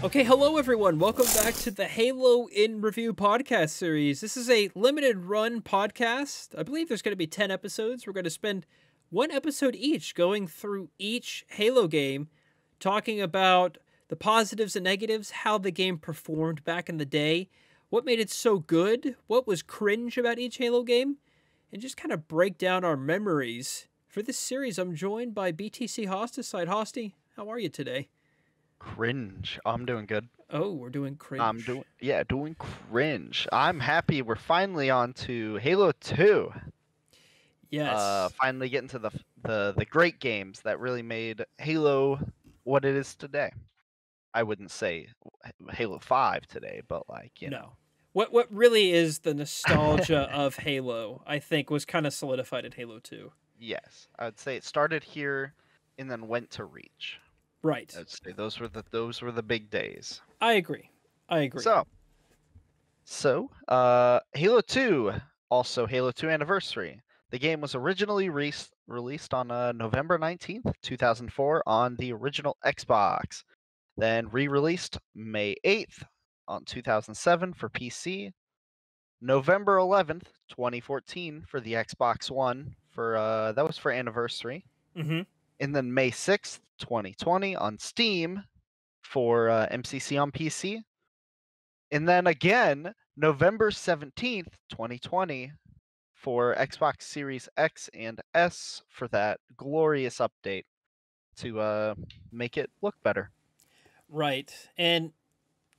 Okay, hello everyone. Welcome back to the Halo in Review podcast series. This is a limited run podcast. I believe there's going to be 10 episodes. We're going to spend one episode each going through each Halo game, talking about the positives and negatives, how the game performed back in the day, what made it so good, what was cringe about each Halo game, and just kind of break down our memories. For this series, I'm joined by BTC Hosticide. Hosty, how are you today? Cringe. I'm doing good. Oh, we're doing cringe. I'm doing yeah, doing cringe. I'm happy we're finally on to Halo 2. Yes. Uh finally getting to the the the great games that really made Halo what it is today. I wouldn't say Halo 5 today, but like, you no. know. What what really is the nostalgia of Halo, I think, was kind of solidified at Halo 2. Yes. I would say it started here and then went to Reach. Right. I'd say those were the those were the big days. I agree. I agree. So, so uh, Halo 2, also Halo 2 Anniversary. The game was originally re- released on uh, November 19th, 2004, on the original Xbox. Then re released May 8th on 2007 for PC. November 11th, 2014, for the Xbox One. For uh, that was for anniversary. Mm hmm And then May 6th, 2020, on Steam for uh, MCC on PC. And then again, November 17th, 2020, for Xbox Series X and S for that glorious update to uh, make it look better. Right. And,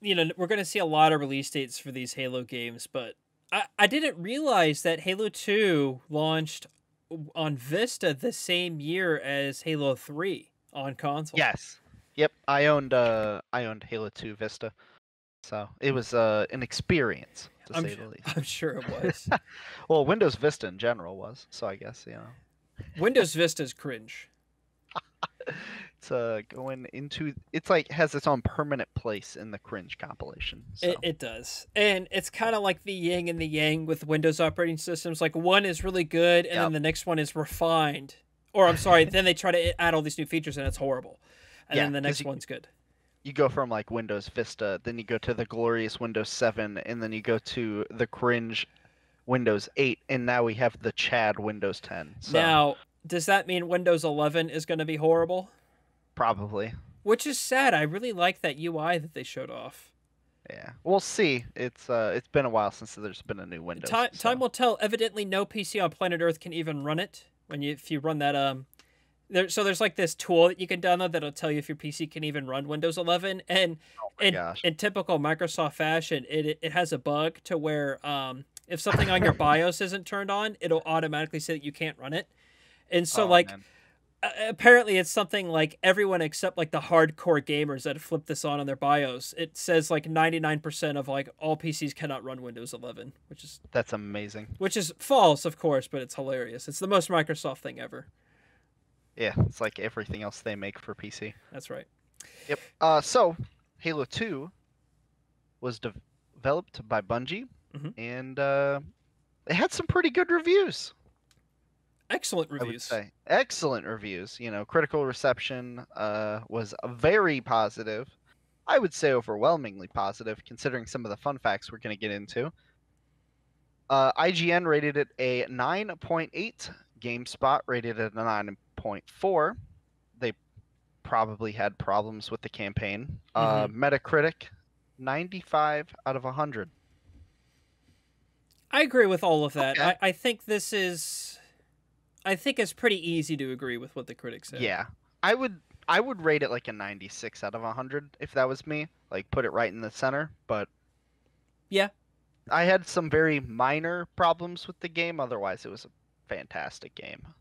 you know, we're going to see a lot of release dates for these Halo games, but I, I didn't realize that Halo 2 launched on Vista the same year as Halo 3 on console. Yes. Yep, I owned uh I owned Halo 2 Vista. So, it was uh an experience to I'm say su- the least. I'm sure it was. Well, Windows Vista in general was, so I guess, you know. Windows Vista's cringe. It's uh going into it's like has its own permanent place in the cringe compilation. So It, it does. And it's kind of like the yin and the yang with Windows operating systems. Like one is really good and then the next one is refined. Or I'm sorry, then they try to add all these new features and it's horrible. And Yeah, then the next you- one's good. you go from like Windows Vista, then you go to the glorious Windows 7, and then you go to the cringe Windows 8, and now we have the Chad Windows 10. So Now, does that mean Windows 11 is going to be horrible? probably. Which is sad. I really like that UI that they showed off. Yeah. We'll see. It's uh it's been a while since there's been a new Windows. Time, so- time will tell. Evidently, no PC on planet Earth can even run it. When you if you run that um, there so there's like this tool that you can download that'll tell you if your PC can even run Windows 11. And Oh in in typical Microsoft fashion, it it- it has a bug to where um if something on your BIOS isn't turned on, it'll automatically say that you can't run it. And so Oh, like man. apparently it's something like everyone except like the hardcore gamers that flip this on on their BIOS. It says like 99% of like all PCs cannot run Windows 11, which is that's amazing. which is false, of course, but it's hilarious. It's the most Microsoft thing ever. Yeah, it's like everything else they make for PC. That's right. Yep. Uh, so Halo Two was de- developed by Bungie, Mhm. and uh, it had some pretty good reviews. Excellent I would reviews. say excellent reviews. You know, critical reception uh, was very positive. I would say overwhelmingly positive, considering some of the fun facts we're going to get into. Uh, IGN rated it a 9.8. GameSpot rated it a 9.4. They probably had problems with the campaign. Uh, Metacritic, 95 out of 100. I agree with all of that. Okay. I, I think this is I think it's pretty easy to agree with what the critics said. Yeah. I would I would rate it like a 96 out of 100 if that was me. Like put it right in the center, but Yeah. I had some very minor problems with the game, otherwise it was a fantastic game.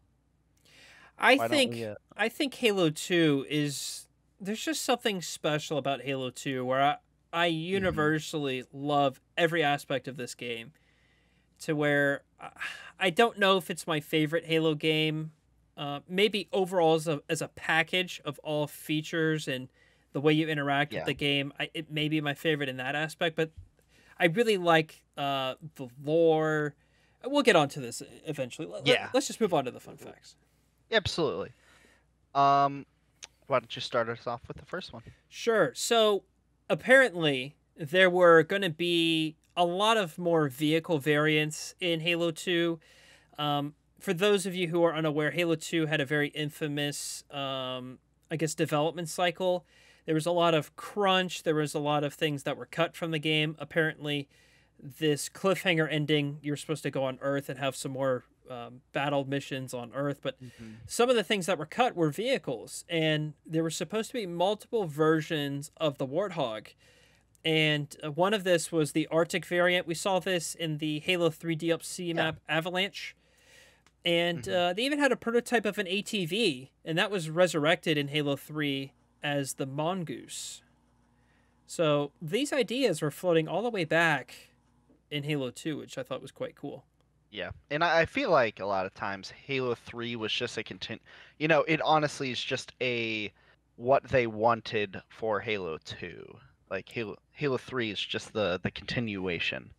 I Why think we, uh, I think Halo 2 is there's just something special about Halo 2 where I I Mm-hmm. universally love every aspect of this game to where I don't know if it's my favorite Halo game. Uh, maybe overall as a as a package of all features and the way you interact Yeah. with the game, I, it may be my favorite in that aspect. But I really like uh, the lore. We'll get onto this eventually. Let- Yeah. let's just move on to the fun facts. absolutely. Um why don't you start us off with the first one? Sure. So apparently there were going to be a lot of more vehicle variants in Halo 2. Um, for those of you who are unaware, Halo 2 had a very infamous, um, I guess, development cycle. There was a lot of crunch, there was a lot of things that were cut from the game. Apparently, this cliffhanger ending, you're supposed to go on Earth and have some more um, battle missions on Earth, but Mm-hmm. some of the things that were cut were vehicles, and there were supposed to be multiple versions of the Warthog. And uh, one of this was the Arctic variant. We saw this in the Halo 3 DLC map Avalanche. And Mhm. uh, they even had a prototype of an ATV, and that was resurrected in Halo 3 as the Mongoose. So these ideas were floating all the way back in Halo 2, which I thought was quite cool. Yeah, and I I feel like a lot of times Halo Three was just a content. You know, it honestly is just a what they wanted for Halo Two. Like Halo Halo Three is just the the continuation.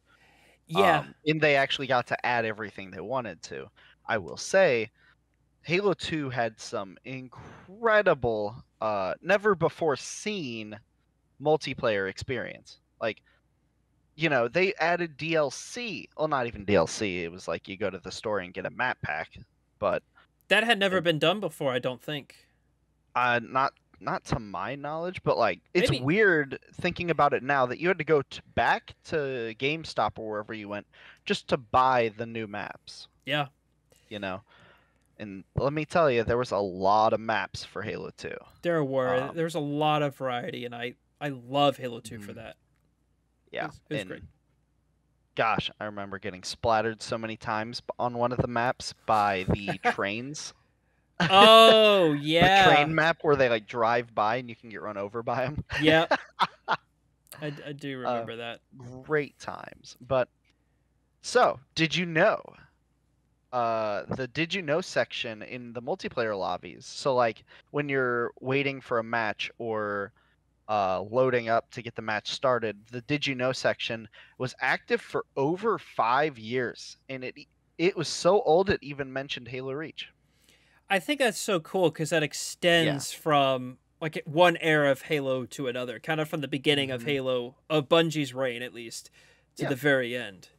Yeah. Um, and they actually got to add everything they wanted to. I will say, Halo 2 had some incredible, uh, never before seen multiplayer experience. Like, you know, they added DLC. Well, not even DLC. It was like you go to the store and get a map pack, but that had never been done before, I don't think. uh, not not to my knowledge. But like, it's Maybe. weird thinking about it now that you had to go to, back to GameStop or wherever you went just to buy the new maps. Yeah. you know. And let me tell you, there was a lot of maps for Halo 2. There were. Um, There's a lot of variety, and I, I love Halo 2 for Mhm. that. Yeah. was- it was and great. gosh, I remember getting splattered so many times on one of the maps by the trains. Oh, The yeah. train map where they like drive by and you can get run over by them. Yeah. I, I do Uh, remember that. Great times. But so, did you know uh the did you know section in the multiplayer lobbies. So like when you're waiting for a match or uh, loading up to get the match started, the did you know section was active for over five years, and it it was so old it even mentioned Halo Reach. I think that's so cool because that extends from like one era of Halo to another, kind of from the beginning of Mhm. Halo, of Bungie's reign at least, to Yeah. the very end.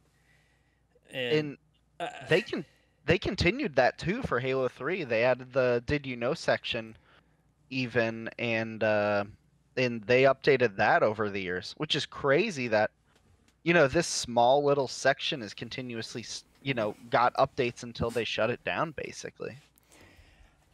And, And uh, they can they continued that too for Halo Three. They added the did you know section, even and uh, and they updated that over the years, which is crazy that you know this small little section is continuously you know got updates until they shut it down basically.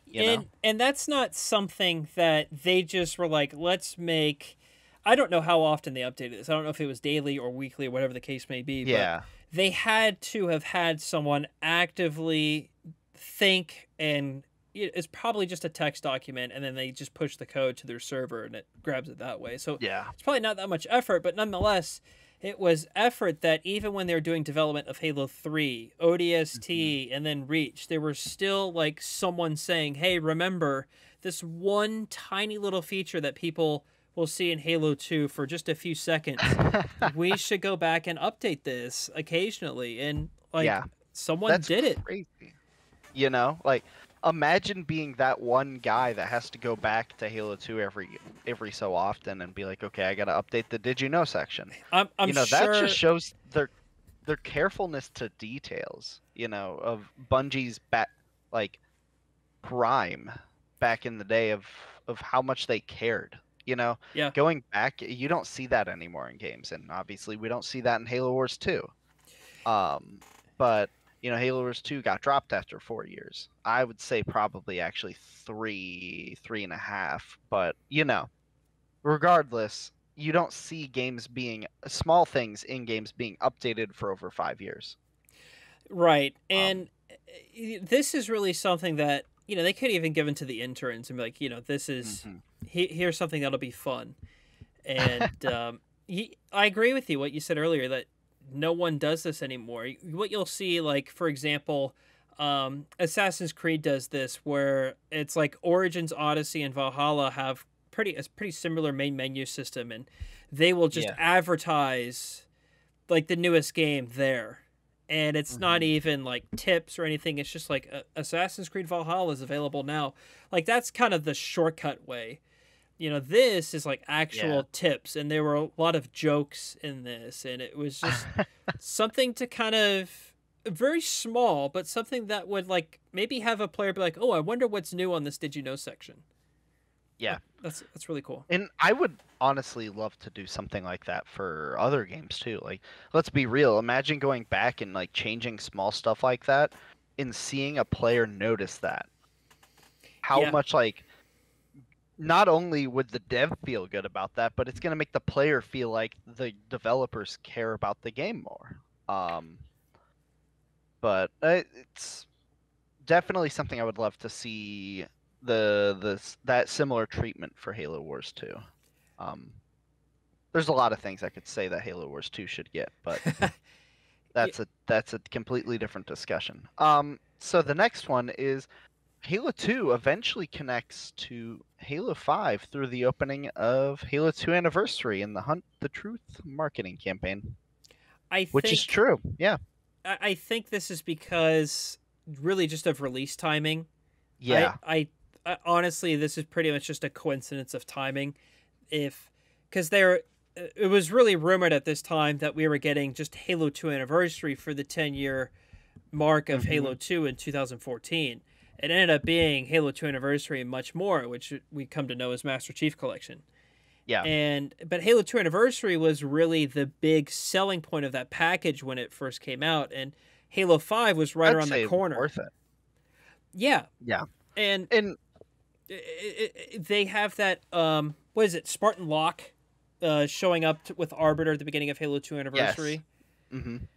You and know? and that's not something that they just were like, let's make. I don't know how often they updated this. I don't know if it was daily or weekly or whatever the case may be. Yeah. But they had to have had someone actively think and it's probably just a text document and then they just push the code to their server and it grabs it that way. So Yeah. it's probably not that much effort, but nonetheless, it was effort that even when they were doing development of Halo 3, ODST, mm-hmm. and then Reach, there was still like someone saying, hey, remember this one tiny little feature that people will see in Halo 2 for just a few seconds. we should go back and update this occasionally. And like Yeah. someone That's did it. crazy. You know, like imagine being that one guy that has to go back to Halo 2 every every so often and be like, okay, I gotta update the did you know section. I'm, I'm you know, sure that just shows their their carefulness to details. You know, of Bungie's back like prime back in the day of of how much they cared. You know, Yeah. going back, you don't see that anymore in games, and obviously we don't see that in Halo Wars 2. Um, but you know, Halo Wars 2 got dropped after four years. I would say probably actually three, three and a half. But you know, regardless, you don't see games being small things in games being updated for over five years. Right. Um, And uh, this is really something that, you know, they could even give into the interns and be like, you know, this is, Mhm. he, here's something that'll be fun. And um, he, I agree with you, what you said earlier, that no one does this anymore. What you'll see, like, for example, um, Assassin's Creed does this where it's like Origins, Odyssey, and Valhalla have pretty a pretty similar main menu system, and they will just Yeah. advertise like the newest game there, and it's not Mhm. even like tips or anything. It's just like uh, Assassin's Creed Valhalla is available now. Like that's kind of the shortcut way. You know, this is like actual Yeah. tips, and there were a lot of jokes in this, and it was just something to kind of very small, but something that would like maybe have a player be like, "Oh, I wonder what's new on this Did you know section." Yeah. That's that's really cool. And I would honestly love to do something like that for other games too. Like, let's be real. Imagine going back and like changing small stuff like that and seeing a player notice that. How Yeah. much like not only would the dev feel good about that, but it's going to make the player feel like the developers care about the game more. Um but uh, it's definitely something I would love to see the the that similar treatment for Halo Wars 2. Um, there's a lot of things I could say that Halo Wars 2 should get, but that's a that's a completely different discussion. Um, so the next one is Halo 2 eventually connects to Halo 5 through the opening of Halo 2 Anniversary in the Hunt the Truth marketing campaign, I which is true. Yeah. I, I think this is because really just of release timing. Yeah. I, I, I honestly, this is pretty much just a coincidence of timing. If because there, it was really rumored at this time that we were getting just Halo Two anniversary for the ten year mark of Mhm. Halo Two in 2014. It ended up being Halo Two anniversary and much more, which we come to know as Master Chief Collection. Yeah. And but Halo 2 Anniversary was really the big selling point of that package when it first came out and Halo 5 was right I'd around the corner. Worth it. Yeah. Yeah. And And i i i they have that um what is it? Spartan Locke uh showing up t with Arbiter at the beginning of Halo 2 Anniversary. mhm.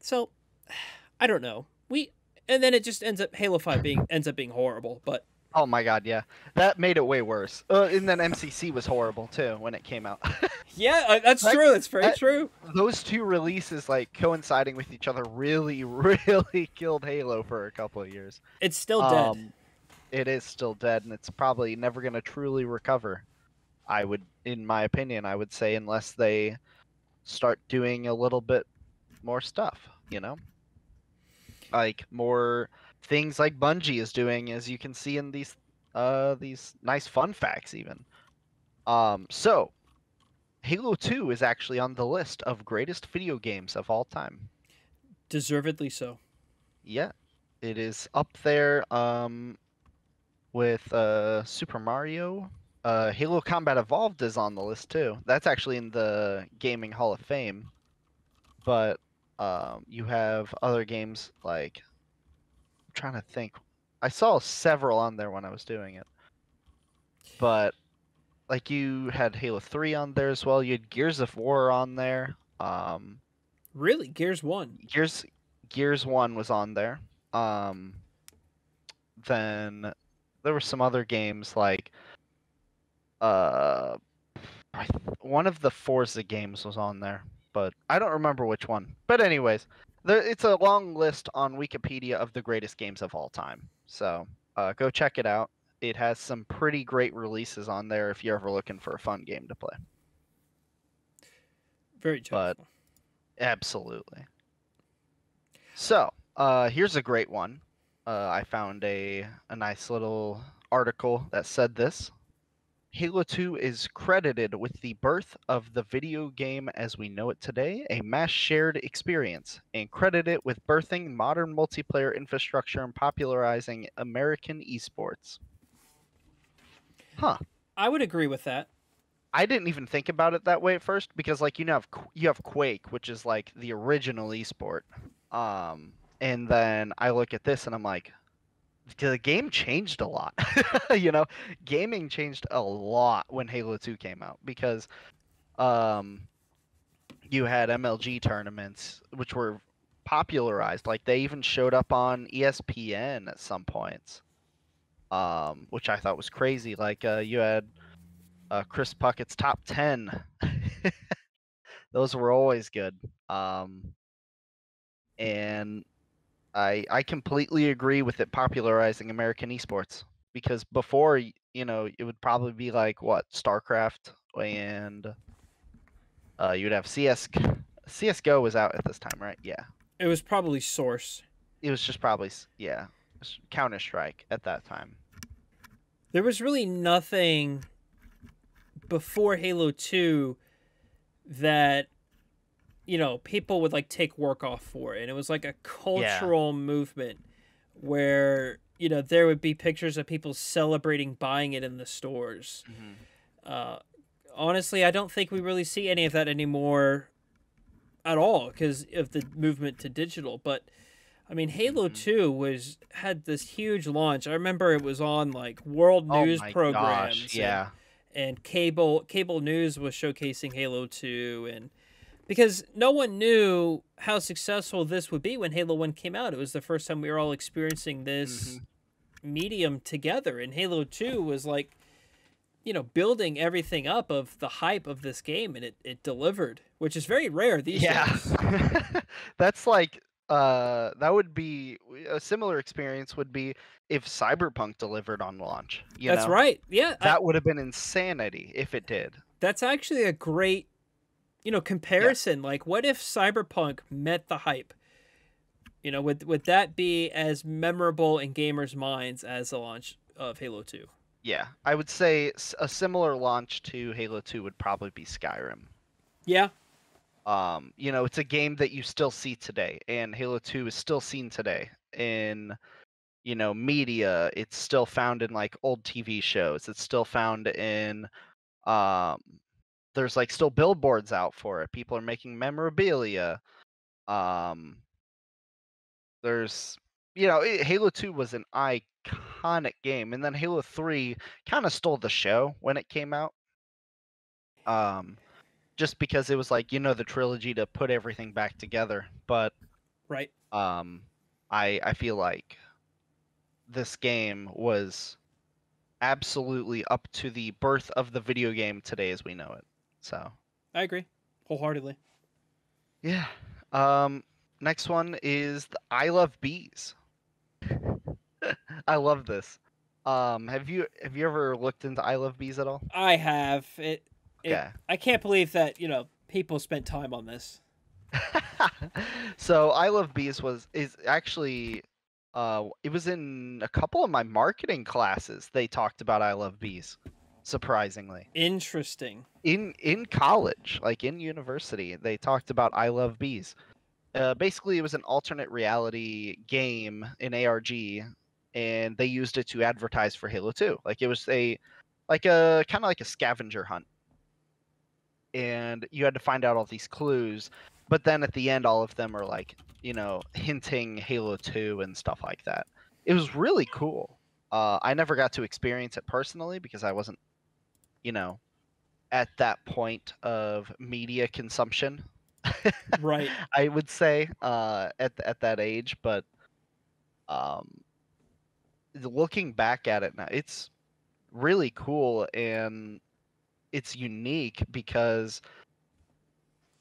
So I don't know. We and then it just ends up Halo 5 being ends up being horrible, but Oh my god, yeah. That made it way worse. Uh, and then MCC was horrible too when it came out. yeah, uh, that's Like, true. That's very uh, true. Those two releases like coinciding with each other really really killed Halo for a couple of years. It's still dead. Um, it is still dead and it's probably never going to truly recover. I would in my opinion, I would say unless they start doing a little bit more stuff, you know? Like more things like Bungie is doing as you can see in these uh these nice fun facts even. Um so Halo 2 is actually on the list of greatest video games of all time. Deservedly so. Yeah, it is up there um, with uh, Super Mario. Uh, Halo Combat Evolved is on the list too. That's actually in the Gaming Hall of Fame. But um, you have other games like. I'm trying to think. I saw several on there when I was doing it. But like you had Halo 3 on there as well. You had Gears of War on there. Um, Really, Gears 1. Gears Gears One was on there. Um, then there were some other games like uh, one of the Forza games was on there, but I don't remember which one. But anyways, there, it's a long list on Wikipedia of the greatest games of all time. So uh, go check it out. It has some pretty great releases on there if you're ever looking for a fun game to play. Very But- Absolutely. So, uh, here's a great one. Uh, I found a, a nice little article that said this. Halo 2 is credited with the birth of the video game as we know it today, a mass shared experience, and credited with birthing modern multiplayer infrastructure and popularizing American esports. Huh. I would agree with that. I didn't even think about it that way at first because like you know have you have Quake which is like the original esport. Um and then I look at this and I'm like the game changed a lot. you know, gaming changed a lot when Halo 2 came out because um you had MLG tournaments which were popularized like they even showed up on ESPN at some points. Um which I thought was crazy like uh you had uh, Chris Puckett's top 10. Those were always good. Um, and I I completely agree with it popularizing American esports because before you know it would probably be like what StarCraft and uh, you'd have CS CS:GO was out at this time, right? Yeah, It was probably Source. it was just probably yeah Counter Strike at that time. There was really nothing before Halo 2 that you know, people would like take work off for it. And it was like a cultural yeah. movement where, you know, there would be pictures of people celebrating buying it in the stores. Mm-hmm. Uh, honestly, I don't think we really see any of that anymore at all because of the movement to digital. But I mean, Halo mm-hmm. Two was had this huge launch. I remember it was on like world oh news programs. Gosh, yeah. And, and cable cable news was showcasing Halo Two, and because no one knew how successful this would be when Halo One came out. It was the first time we were all experiencing this mm-hmm. medium together, and Halo Two was like you know, building everything up of the hype of this game, and it, it delivered, which is very rare these yeah. days. That's like uh that would be a similar experience would be if cyberpunk delivered on launch that's know? right yeah that I, would have been insanity if it did that's actually a great you know comparison yeah. like what if cyberpunk met the hype you know would would that be as memorable in gamers minds as the launch of halo 2 yeah, I would say a similar launch to Halo 2 would probably be Skyrim. Yeah. Um, you know, it's a game that you still see today, and Halo 2 is still seen today in, you know, media. It's still found in like old TV shows. It's still found in, um, there's like still billboards out for it. People are making memorabilia. Um, there's, you know, it, Halo 2 was an iconic game. And then Halo 3 kind of stole the show when it came out. Um just because it was like, you know, the trilogy to put everything back together. But right. Um I I feel like this game was absolutely up to the birth of the video game today as we know it. So I agree. Wholeheartedly. Yeah. Um next one is the I Love Bees. I love this. Um, have you have you ever looked into I Love Bees at all? I have. It. it okay. I can't believe that you know people spent time on this. so I Love Bees was is actually uh it was in a couple of my marketing classes they talked about I Love Bees surprisingly. Interesting. In in college, like in university, they talked about I Love Bees. Uh, basically, it was an alternate reality game in ARG and they used it to advertise for Halo 2. Like it was a like a kind of like a scavenger hunt. And you had to find out all these clues, but then at the end all of them are like, you know, hinting Halo 2 and stuff like that. It was really cool. Uh, I never got to experience it personally because I wasn't, you know, at that point of media consumption. right. I would say uh, at at that age, but um, looking back at it now, it's really cool and it's unique because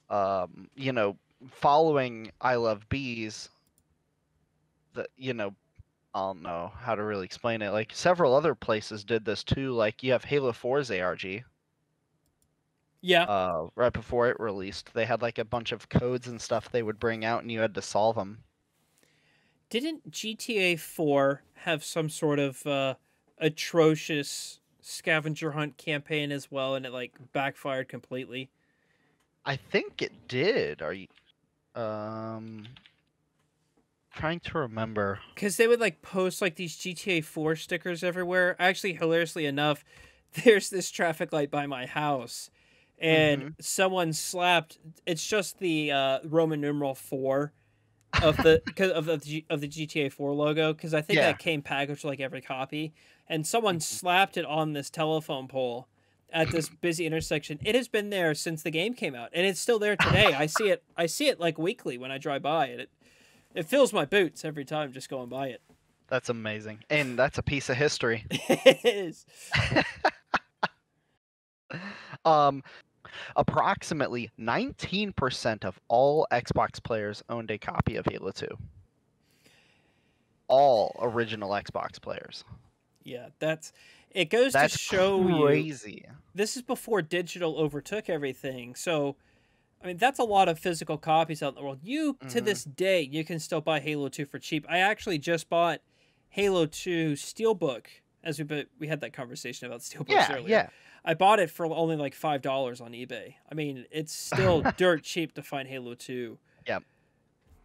um, you know, following I Love Bees, the you know, I don't know how to really explain it. Like several other places did this too. Like you have Halo 4's ARG. Yeah. Uh, right before it released, they had like a bunch of codes and stuff they would bring out, and you had to solve them didn't GTA 4 have some sort of uh, atrocious scavenger hunt campaign as well and it like backfired completely? I think it did. Are you um trying to remember because they would like post like these GTA 4 stickers everywhere. Actually, hilariously enough, there's this traffic light by my house, and mm-hmm. someone slapped. It's just the uh, Roman numeral four of the of the of the GTA 4 logo because I think yeah. that came packaged like every copy, and someone mm-hmm. slapped it on this telephone pole at this busy intersection. It has been there since the game came out, and it's still there today. I see it. I see it like weekly when I drive by it. It it fills my boots every time just going by it. That's amazing, and that's a piece of history. it is. um, Approximately 19% of all Xbox players owned a copy of Halo 2. All original Xbox players. Yeah, that's it goes that's to show crazy. you this is before digital overtook everything. So I mean that's a lot of physical copies out in the world. You mm-hmm. to this day you can still buy Halo 2 for cheap. I actually just bought Halo 2 Steelbook as we but we had that conversation about Steelbooks yeah, earlier. Yeah. I bought it for only like five dollars on eBay. I mean, it's still dirt cheap to find Halo Two. Yeah.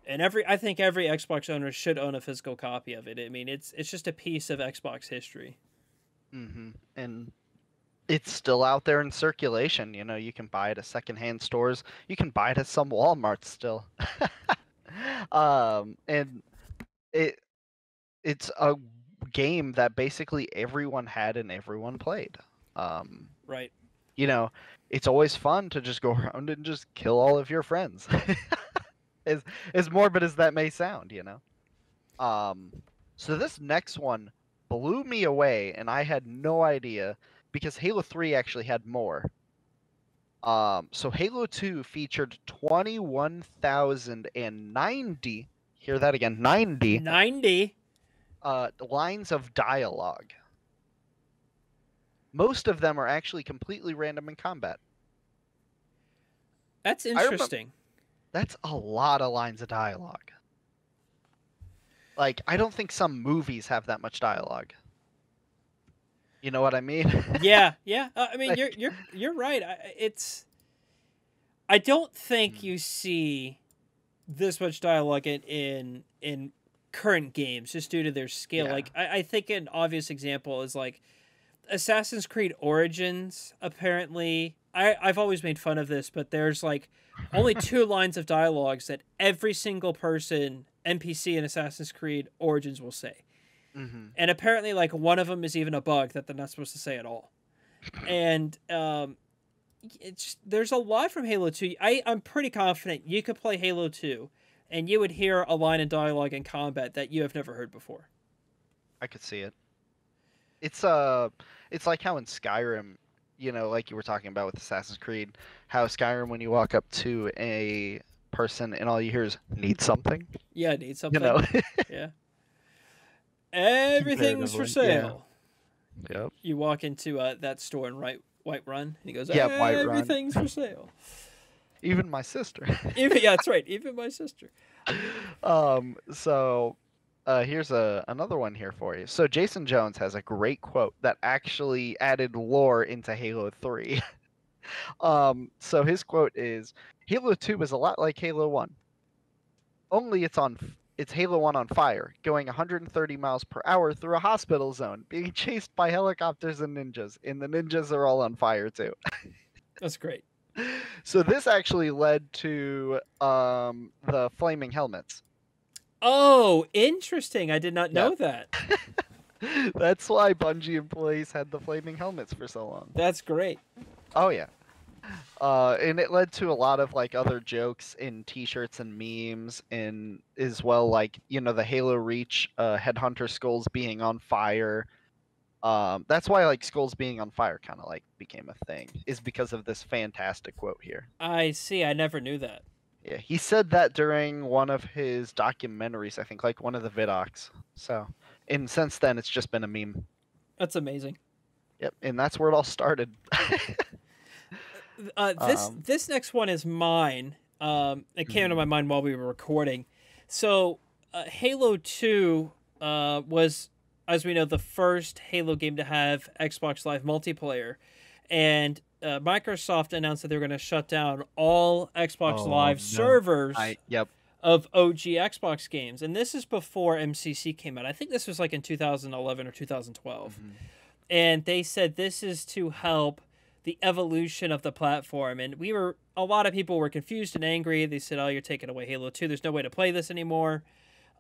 And every I think every Xbox owner should own a physical copy of it. I mean, it's it's just a piece of Xbox history. Mm-hmm. And it's still out there in circulation. You know, you can buy it at secondhand stores. You can buy it at some Walmart still. um, and it it's a game that basically everyone had and everyone played. Um, Right. you know, it's always fun to just go around and just kill all of your friends. as as morbid as that may sound, you know. Um, so this next one blew me away, and I had no idea because Halo Three actually had more. Um, so Halo Two featured twenty one thousand and ninety. Hear that again? ninety. uh, lines of dialogue. Most of them are actually completely random in combat. That's interesting. That's a lot of lines of dialogue. Like, I don't think some movies have that much dialogue. You know what I mean? yeah, yeah. Uh, I mean, Like- you're you're you're right. I, it's. I don't think Mm. you see this much dialogue in in, in current games just due to their scale. Yeah. Like, I, I think an obvious example is like Assassin's Creed Origins. Apparently, I I've always made fun of this, but there's like only two lines of dialogues that every single person NPC in Assassin's Creed Origins will say hmm and apparently like one of them is even a bug that they're not supposed to say at all. And um it's there's a lot from halo 2 i i'm pretty confident you could play halo 2 and you would hear a line of dialogue in combat that you have never heard before. I could see it. It's uh, it's like how in Skyrim, you know, like you were talking about with Assassin's Creed, how Skyrim when you walk up to a person and all you hear is "need something," yeah need something. you know. yeah everything's for Comparatively, yeah. sale yep. you walk into uh, that store in right Whiterun and he goes Yeah, White Run. everything's for sale Even my sister. even yeah that's right even my sister um so uh here's a another one here for you so jason jones has a great quote that actually added lore into halo 3 um so his quote is halo 2 is a lot like halo 1 only it's on f- it's halo 1 on fire going 130 miles per hour through a hospital zone being chased by helicopters and ninjas and the ninjas are all on fire too. That's great. So this actually led to um the flaming helmets. Oh interesting. I did not know that. That's why Bungie employees had the flaming helmets for so long. that's great. Oh yeah. Uh, and it led to a lot of like other jokes in T-shirts and memes, and as well like you know the Halo Reach uh, headhunter skulls being on fire. Um, that's why like skulls being on fire kind of like became a thing, is because of this fantastic quote here. I see. I never knew that. Yeah, he said that during one of his documentaries, I think, like one of the vidocs. So, and since then, it's just been a meme. That's amazing. Yep, and that's where it all started. Uh, this Um, this next one is mine. Um, it came into my mind while we were recording. So, uh, Halo Two uh, was, as we know, the first Halo game to have Xbox Live multiplayer, and uh, Microsoft announced that they were going to shut down all Xbox Oh, Live no. servers I yep. of OG Xbox games, and this is before MCC came out. I think this was like in 2011 or 2012 Mhm. and they said this is to help the evolution of the platform and we were a lot of people were confused and angry they said oh you're taking away halo 2 there's no way to play this anymore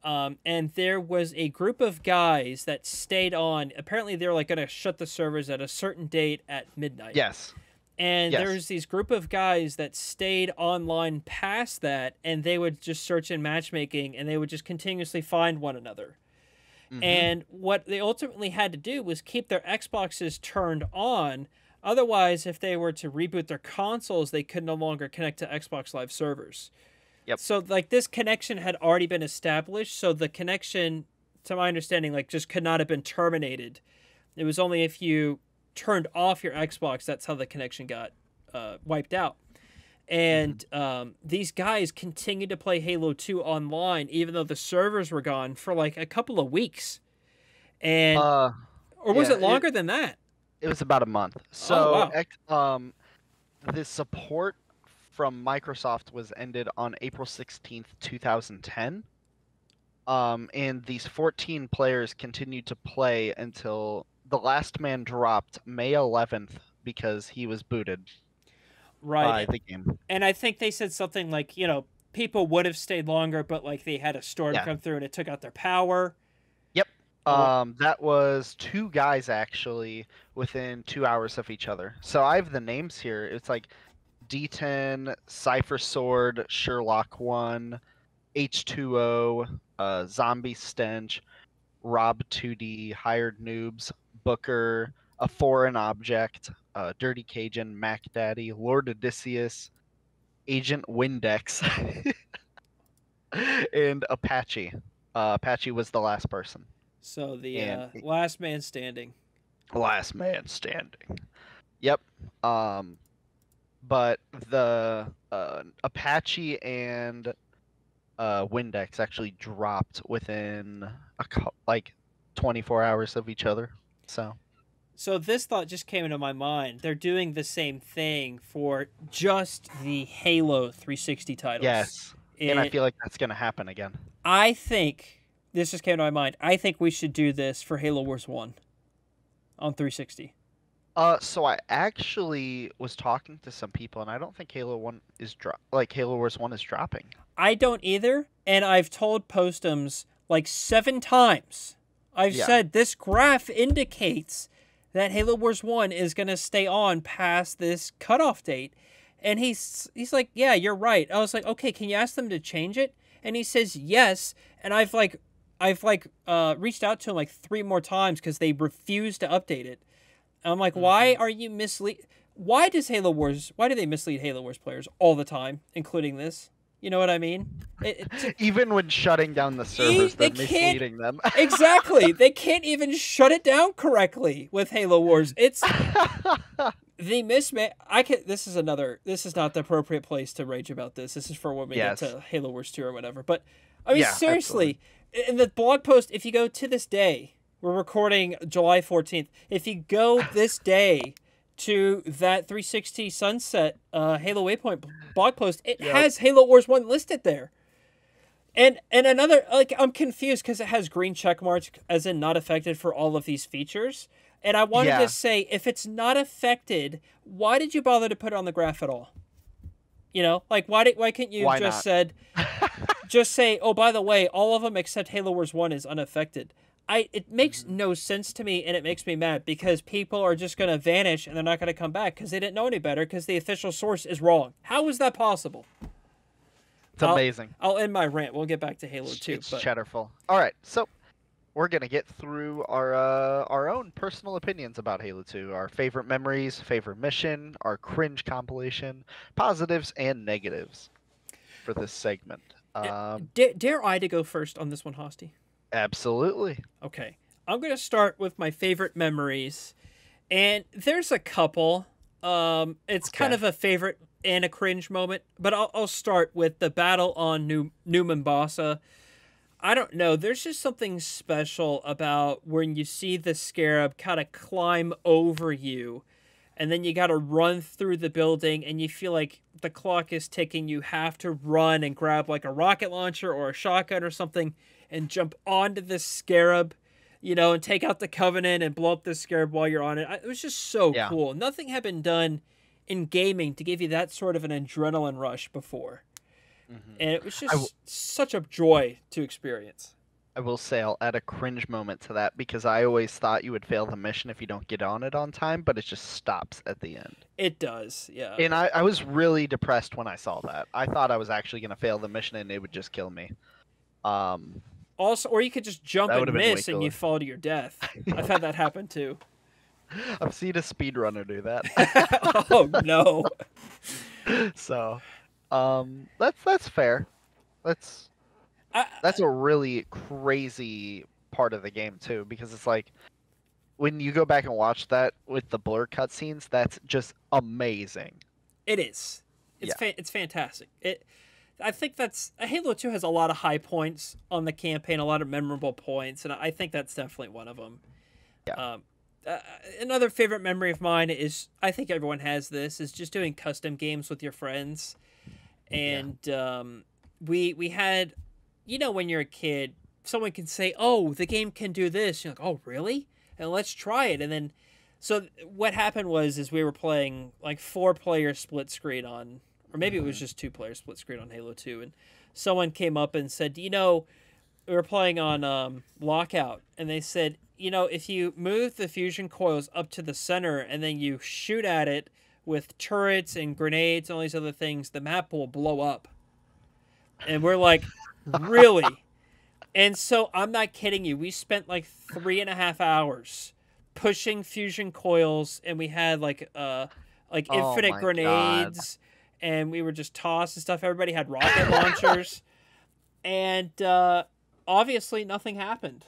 um, and there was a group of guys that stayed on apparently they were like going to shut the servers at a certain date at midnight Yes. and Yes. there's these group of guys that stayed online past that and they would just search in matchmaking and they would just continuously find one another Mhm. and what they ultimately had to do was keep their Xboxes turned on. Otherwise, if they were to reboot their consoles, they could no longer connect to Xbox Live servers. Yep. So like this connection had already been established, so the connection to my understanding like just could not have been terminated. It was only if you turned off your Xbox that's how the connection got uh, wiped out. And um, these guys continued to play Halo 2 online, even though the servers were gone for like a couple of weeks. And uh, or was yeah, it it- longer than that? It was about a month. So, wow. um, the support from Microsoft was ended on April 16th, 2010. Um, and these 14 players continued to play until the last man dropped May 11th because he was booted Right. by the game. And I think they said something like, you know, people would have stayed longer, but like they had a storm Yeah. come through and it took out their power. Um, that was two guys actually within two hours of each other. So I have the names here. It's like D10, Cipher Sword, Sherlock One, H2O, uh, Zombie Stench, Rob 2D, Hired Noobs, Booker, A Foreign Object, uh, Dirty Cajun, Mac Daddy, Lord Odysseus, Agent Windex, and Apache. Uh, Apache was the last person. So the uh, last man standing. last man standing. Yep. Um, but the uh, Apache and uh, Windex actually dropped within a cou- like 24 hours of each other. So So this thought just came into my mind. They're doing the same thing for just the Halo 360 titles. yes, and I feel like that's gonna happen again. I think this just came to my mind. I think we should do this for Halo Wars 1 on 360. Uh, so I actually was talking to some people, and I don't think Halo One is drop like Halo Wars One is dropping. I don't either, and I've told Postums like seven times. I've Yeah. said this graph indicates that Halo Wars One is going to stay on past this cutoff date, and he's he's like, "Yeah, you're right." I was like, "Okay, can you ask them to change it?" And he says yes, and I've like I've like uh, reached out to him like three more times because they refuse to update it. And I'm like, why are you mislead? Why does Halo Wars? Why do they mislead Halo Wars players all the time, including this? You know what I mean? It, it- Even when shutting down the servers, they they're misleading them. exactly. They can't even shut it down correctly with Halo Wars. It's the mismatch. I can. This is another. This is not the appropriate place to rage about this. This is for when we Yes. get to Halo Wars two or whatever. But I mean, Yeah, seriously, in the blog post, if you go to this day, we're recording July fourteenth. If you go this day to that 360 Sunset uh, Halo Waypoint blog post, it Yep. has Halo Wars one listed there. And and another like I'm confused because it has green check marks as in not affected for all of these features. And I wanted Yeah. to say if it's not affected, why did you bother to put it on the graph at all? You know, like why did why couldn't you Why just not? said just say, oh by the way, all of them except Halo Wars One is unaffected. I it makes Mm-hmm. no sense to me and it makes me mad because people are just gonna vanish and they're not gonna come back because they didn't know any better because the official source is wrong. How is that possible? It's I'll- amazing. I'll end my rant. We'll get back to Halo Two. It's but cheddarful. All right, so we're gonna get through our uh, our own personal opinions about Halo 2, our favorite memories, favorite mission, our cringe compilation, positives and negatives for this segment. Um, Da- dare I to go first on this one, Hosty? absolutely. Okay. I'm going to start with my favorite memories. And there's a couple. Um, it's kind of a favorite and a cringe moment, but I'll, I'll start with the battle on New, New Mombasa. I don't know. There's just something special about when you see the scarab kind of climb over you, and then you got to run through the building, and you feel like the clock is ticking. You have to run and grab like a rocket launcher or a shotgun or something and jump onto the scarab, you know, and take out the covenant and blow up the scarab while you're on it. It was just so Yeah. cool. Nothing had been done in gaming to give you that sort of an adrenaline rush before. Mm-hmm. And it was just w- such a joy to experience. I will say I'll add a cringe moment to that because I always thought you would fail the mission if you don't get on it on time, but it just stops at the end. It does, yeah. And I, I was really depressed when I saw that. I thought I was actually going to fail the mission and it would just kill me. Um, also, or you could just jump and would've been way miss and you fall to your death. I've had that happen too. I've seen a speedrunner do that. oh no. so, um, that's that's fair. That's I, that's a really crazy part of the game too, because it's like when you go back and watch that with the blur cutscenes, that's just amazing. It is. It's Yeah. fa- it's fantastic. It. I think that's Halo Two has a lot of high points on the campaign, a lot of memorable points, and I think that's definitely one of them. Yeah. Um, uh, another favorite memory of mine is I think everyone has this is just doing custom games with your friends, and um, we we had, you know, when you're a kid, someone can say, "Oh, the game can do this." You're like, "Oh, really?" And let's try it. And then, so what happened was is we were playing like four player split screen on, or maybe it was just two player split screen on Halo Two, and someone came up and said, "You know." We were playing on um, Lockout, and they said, you know, if you move the fusion coils up to the center and then you shoot at it with turrets and grenades and all these other things, the map will blow up. And we're like, really? and so I'm not kidding you. We spent like three and a half hours pushing fusion coils, and we had like uh like Oh infinite grenades, and we were just tossing stuff. Everybody had rocket launchers, and uh, obviously nothing happened.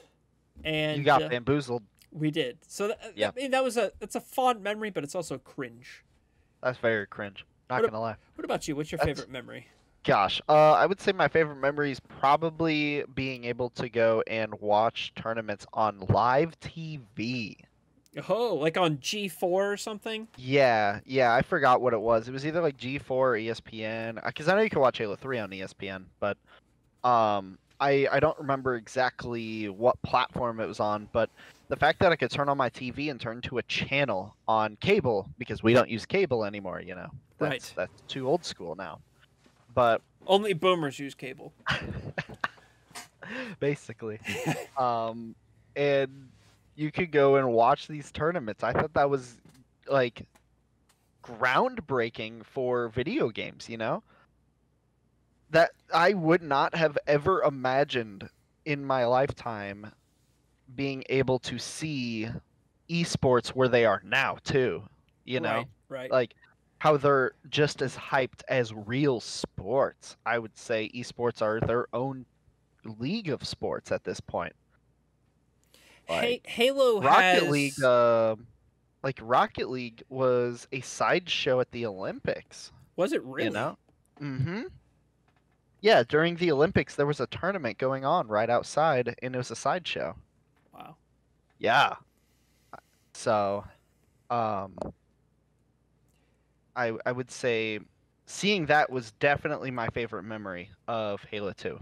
And you got uh, bamboozled. we did. So th- Yeah. I mean, that was a that's a fond memory, but it's also cringe. That's very cringe. Not What gonna lie. What about you? What's your That's- favorite memory? Gosh, uh, I would say my favorite memory is probably being able to go and watch tournaments on live TV. Oh, like on G four or something? Yeah, yeah, I forgot what it was. It was either like G4 or ESPN, because I know you can watch Halo 3 on ESPN, but um, I I don't remember exactly what platform it was on. But the fact that I could turn on my TV and turn to a channel on cable because we don't use cable anymore, you know, that's, Right. That's too old school now. But Only boomers use cable. basically. um, and you could go and watch these tournaments. I thought that was like groundbreaking for video games, you know? That I would not have ever imagined in my lifetime being able to see esports where they are now too. You know? right, right. like how they're just as hyped as real sports. I would say esports are their own league of sports at this point. hey, Halo Rocket has League, uh, like Rocket League was a sideshow at the Olympics. was it really? You know? Mm-hmm. Yeah, during the Olympics, there was a tournament going on right outside, and it was a sideshow. Wow. Yeah. So, um, I I would say seeing that was definitely my favorite memory of Halo 2.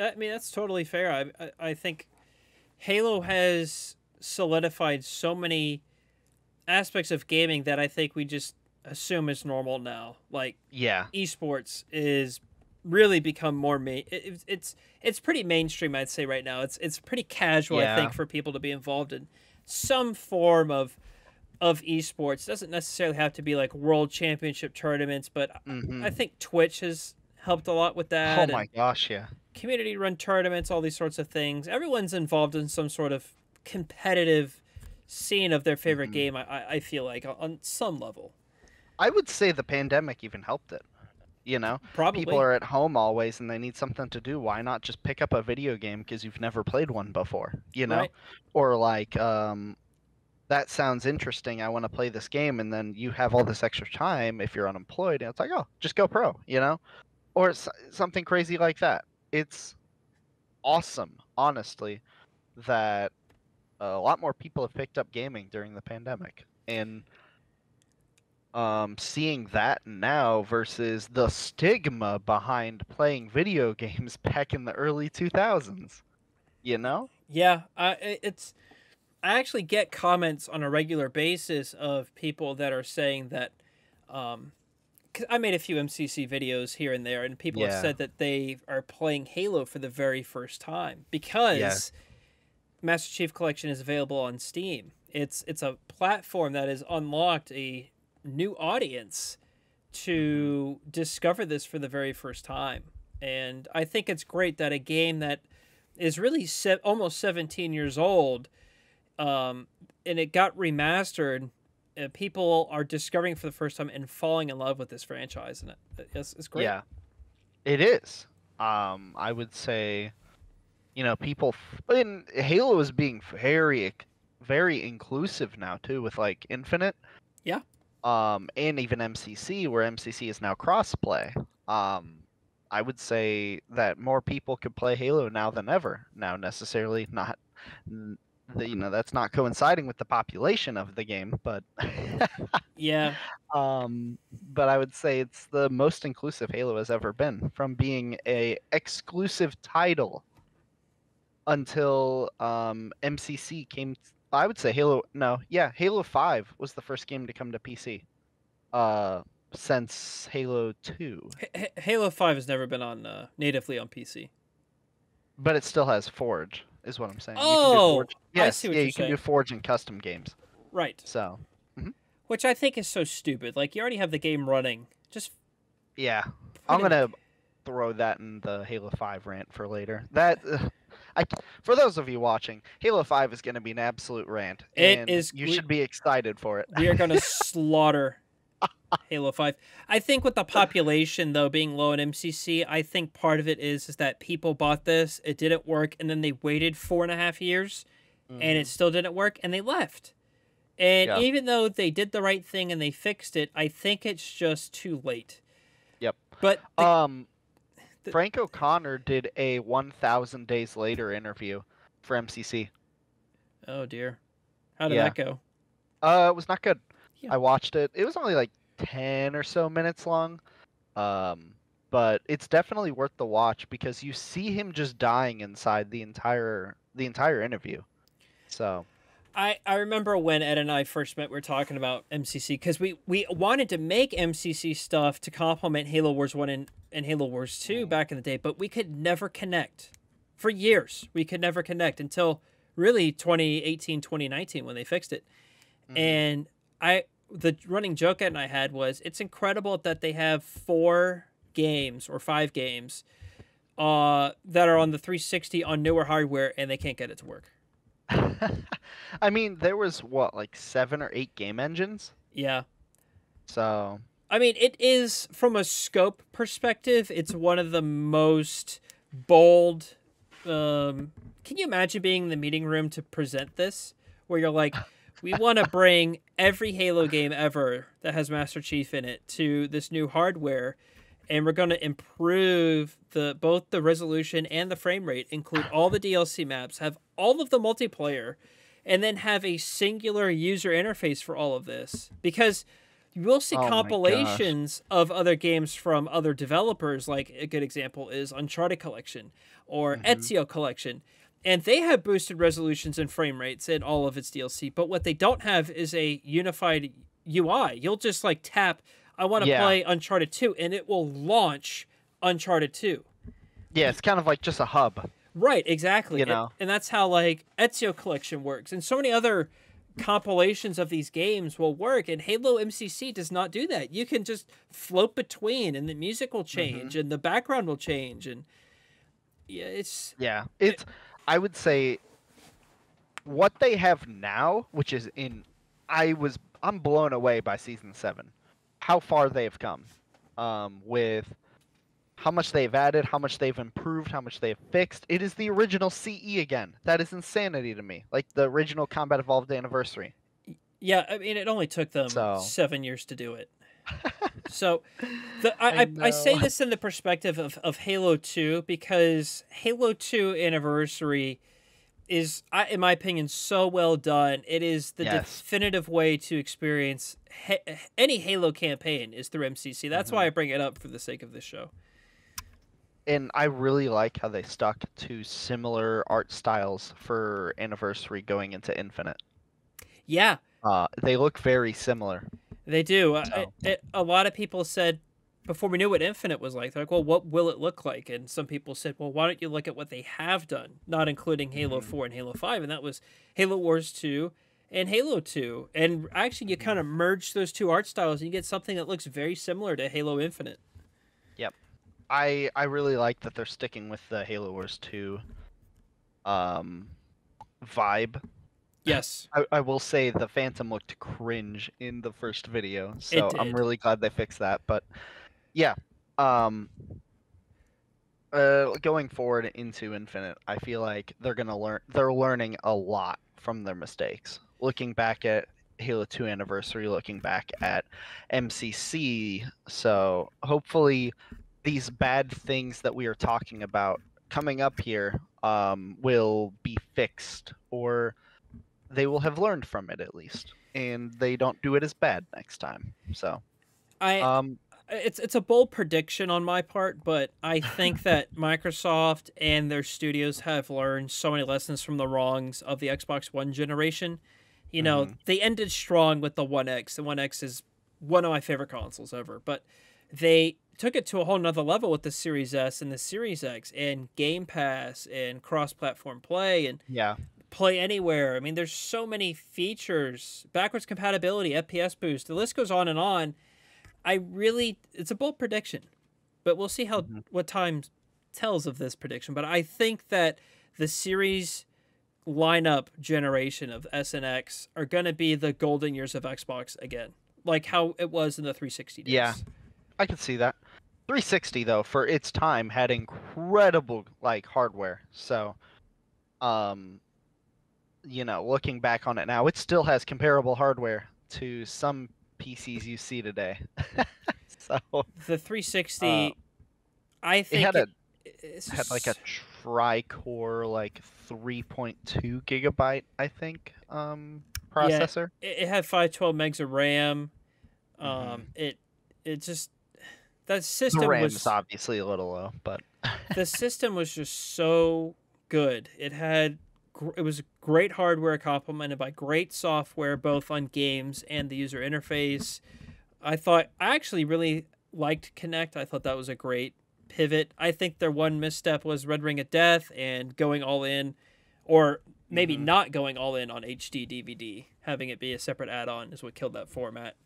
I mean, that's totally fair. I, I, I think Halo has solidified so many aspects of gaming that I think we just assume is normal now. Like Yeah. esports is really become more main. It, it's- it's it's pretty mainstream, I'd say right now. It's it's pretty casual, I think, for people to be involved in some form of of esports. doesn't necessarily have to be like world championship tournaments, but hmm I think Twitch has helped a lot with that. Oh my gosh, yeah. community run tournaments, all these sorts of things. Everyone's involved in some sort of competitive scene of their favorite Mhm. game. I, I feel like on- on some level, I would say the pandemic even helped it. You know, probably. people are at home always and they need something to do. Why not just pick up a video game because you've never played one before? You know, Right. or like, um, that sounds interesting. I want to play this game, and then you have all this extra time if you're unemployed, and it's like, oh, just go pro. You know, or something crazy like that. It's awesome, honestly, that a lot more people have picked up gaming during the pandemic, and um, seeing that now versus the stigma behind playing video games back in the early 2000s. You know? Yeah, uh, it's. I actually get comments on a regular basis of people that are saying that, um, 'cause I made a few MCC videos here and there, and people have said that they are playing Halo for the very first time because Master Chief Collection is available on Steam. It's it's a platform that has unlocked a new audience to discover this for the very first time, and I think it's great that a game that is really se- almost 17 years old, um, and it got remastered. Uh, people are discovering for the first time and falling in love with this franchise, and it, it's, it's great. Yeah. It is. Um, I would say, you know, people. And Halo is being very, very inclusive now too, with like Infinite. Yeah. Um, and even MCC, where MCC is now crossplay. Um, I would say that more people could play Halo now than ever. Now, necessarily not the, you know that's not coinciding with the population of the game, but Yeah. um, but I would say it's the most inclusive Halo has ever been, from being a exclusive title until um, MCC came. I would say Halo. No, yeah, Halo Five was the first game to come to PC. Uh, since Halo Two, H- Halo Five has never been on uh, natively on PC. but it still has Forge, is what I'm saying. You can do Oh, yes, see what yeah, you can do. Forge and custom games. Right. So Which I think is so stupid. Like you already have the game running. Just yeah, I'm gonna throw that in the Halo Five rant for later. That, uh, I, for those of you watching, Halo Five is gonna be an absolute rant. It and is- You we- should be excited for it. we are going to slaughter Halo 5. I think with the population though being low in MCC, I think part of it is is that people bought this, it didn't work, and then they waited four and a half years and it still didn't work and they left. And Mm-hmm. Yeah. even though they did the right thing and they fixed it, I think it's just too late. Yep. But the- um, the- Frank O'Connor did a 1,000 Days Later interview for MCC. oh dear. How did yeah. that go? Uh, it was not good. Yeah. I watched it. It was only like 10 or so minutes long. Um, but it's definitely worth the watch because you see him just dying inside the entire the entire interview. So, I, I remember when Ed and I first met, we were talking about MCC because we, we wanted to make MCC stuff to complement Halo Wars 1 and, and Halo Wars 2 back in the day, but we could never connect. For years, we could never connect until really 2018, 2019 when they fixed it. mhm. And I the running joke Ed and I had was it's incredible that they have four games or five games uh, that are on the 360 on newer hardware and they can't get it to work. I mean, there was what like seven or eight game engines. Yeah. So, I mean, it is from a scope perspective, it's one of the most bold. Um, can you imagine being in the meeting room to present this, where you're like, we want to bring every Halo game ever that has Master Chief in it to this new hardware, and we're going to improve the both the resolution and the frame rate, include all the DLC maps, have all of the multiplayer, and then have a singular user interface for all of this because you will see Oh compilations of other games from other developers. Like a good example is Uncharted Collection or Mhm. Ezio Collection. And they have boosted resolutions and frame rates in all of its DLC. But what they don't have is a unified UI. You'll just like tap, I want to Yeah. play Uncharted 2, and it will launch Uncharted 2. yeah, it's kind of like just a hub. Right, exactly. You know. and, that's how like Ezio Collection works, and so many other compilations of these games will work. And Halo MCC does not do that. You can just float between, and the music will Mm-hmm. change, and the background will change, and yeah, it's Yeah, it's. I would say what they have now, which is in. I was. I'm blown away by season seven. How far they've come, um, with how much they've added, how much they've improved, how much they've fixed. It is the original CE again. That is insanity to me. Like the original Combat Evolved Anniversary. yeah. I mean, it only took them So- seven years to do it. So, the, I, I I, I say this in the perspective of, of Halo 2 because Halo 2 Anniversary is, in my opinion, so well done. It is the Yes. definitive way to experience ha- any Halo campaign is through MCC. That's Mm-hmm. why I bring it up for the sake of this show. and I really like how they stuck to similar art styles for Anniversary going into Infinite. Yeah, Uh, they look very similar. They do. Uh, So- it- it- a lot of people said before we knew what Infinite was like, they're like, well, what will it look like? And some people said, well, why don't you look at what they have done, not including Halo Mhm. 4 and Halo 5? And that was Halo Wars 2 and Halo 2. And actually, you kind of merge those two art styles and you get something that looks very similar to Halo Infinite. Yep. I I really like that they're sticking with the Halo Wars 2 um vibe. Yes. I, I will say the Phantom looked cringe in the first video, so I'm really glad they fixed that. But yeah, um, uh, going forward into Infinite, I feel like they're gonna learn. They're learning a lot from their mistakes. Looking back at Halo 2 Anniversary, looking back at MCC, so hopefully these bad things that we are talking about coming up here um, will be fixed or they will have learned from it at least, and they don't do it as bad next time. So, I um, it's it's a bold prediction on my part, but I think that Microsoft and their studios have learned so many lessons from the wrongs of the Xbox One generation. You know, Mhm. they ended strong with the One X. The One X is one of my favorite consoles ever, but they took it to a whole nother level with the Series S and the Series X and Game Pass and cross-platform play and yeah, play anywhere. I mean, there's so many features, backwards compatibility, FPS boost. The list goes on and on. I really, it's a bold prediction, but we'll see how Mhm. what time tells of this prediction. But I think that the series lineup generation of S and X are going to be the golden years of Xbox again, like how it was in the 360 days. Yeah. I can see that. 360 though, for its time, had incredible like hardware. So, um, you know, looking back on it now, it still has comparable hardware to some PCs you see today. so the 360. Uh, I it think it, a had like a tri-core like 3.2 gigabyte, I think, um, Yeah, processor. it, it had 512 megs of RAM. Um, Mhm. it it just that The system RAM's was obviously a little low, but the system was just so good. It had it was great hardware complemented by great software both on games and the user interface. I thought I actually really liked Kinect. I thought that was a great pivot. I think their one misstep was Red Ring of Death and going all in or maybe Mhm. not going all in on HD DVD, having it be a separate add-on is what killed that format.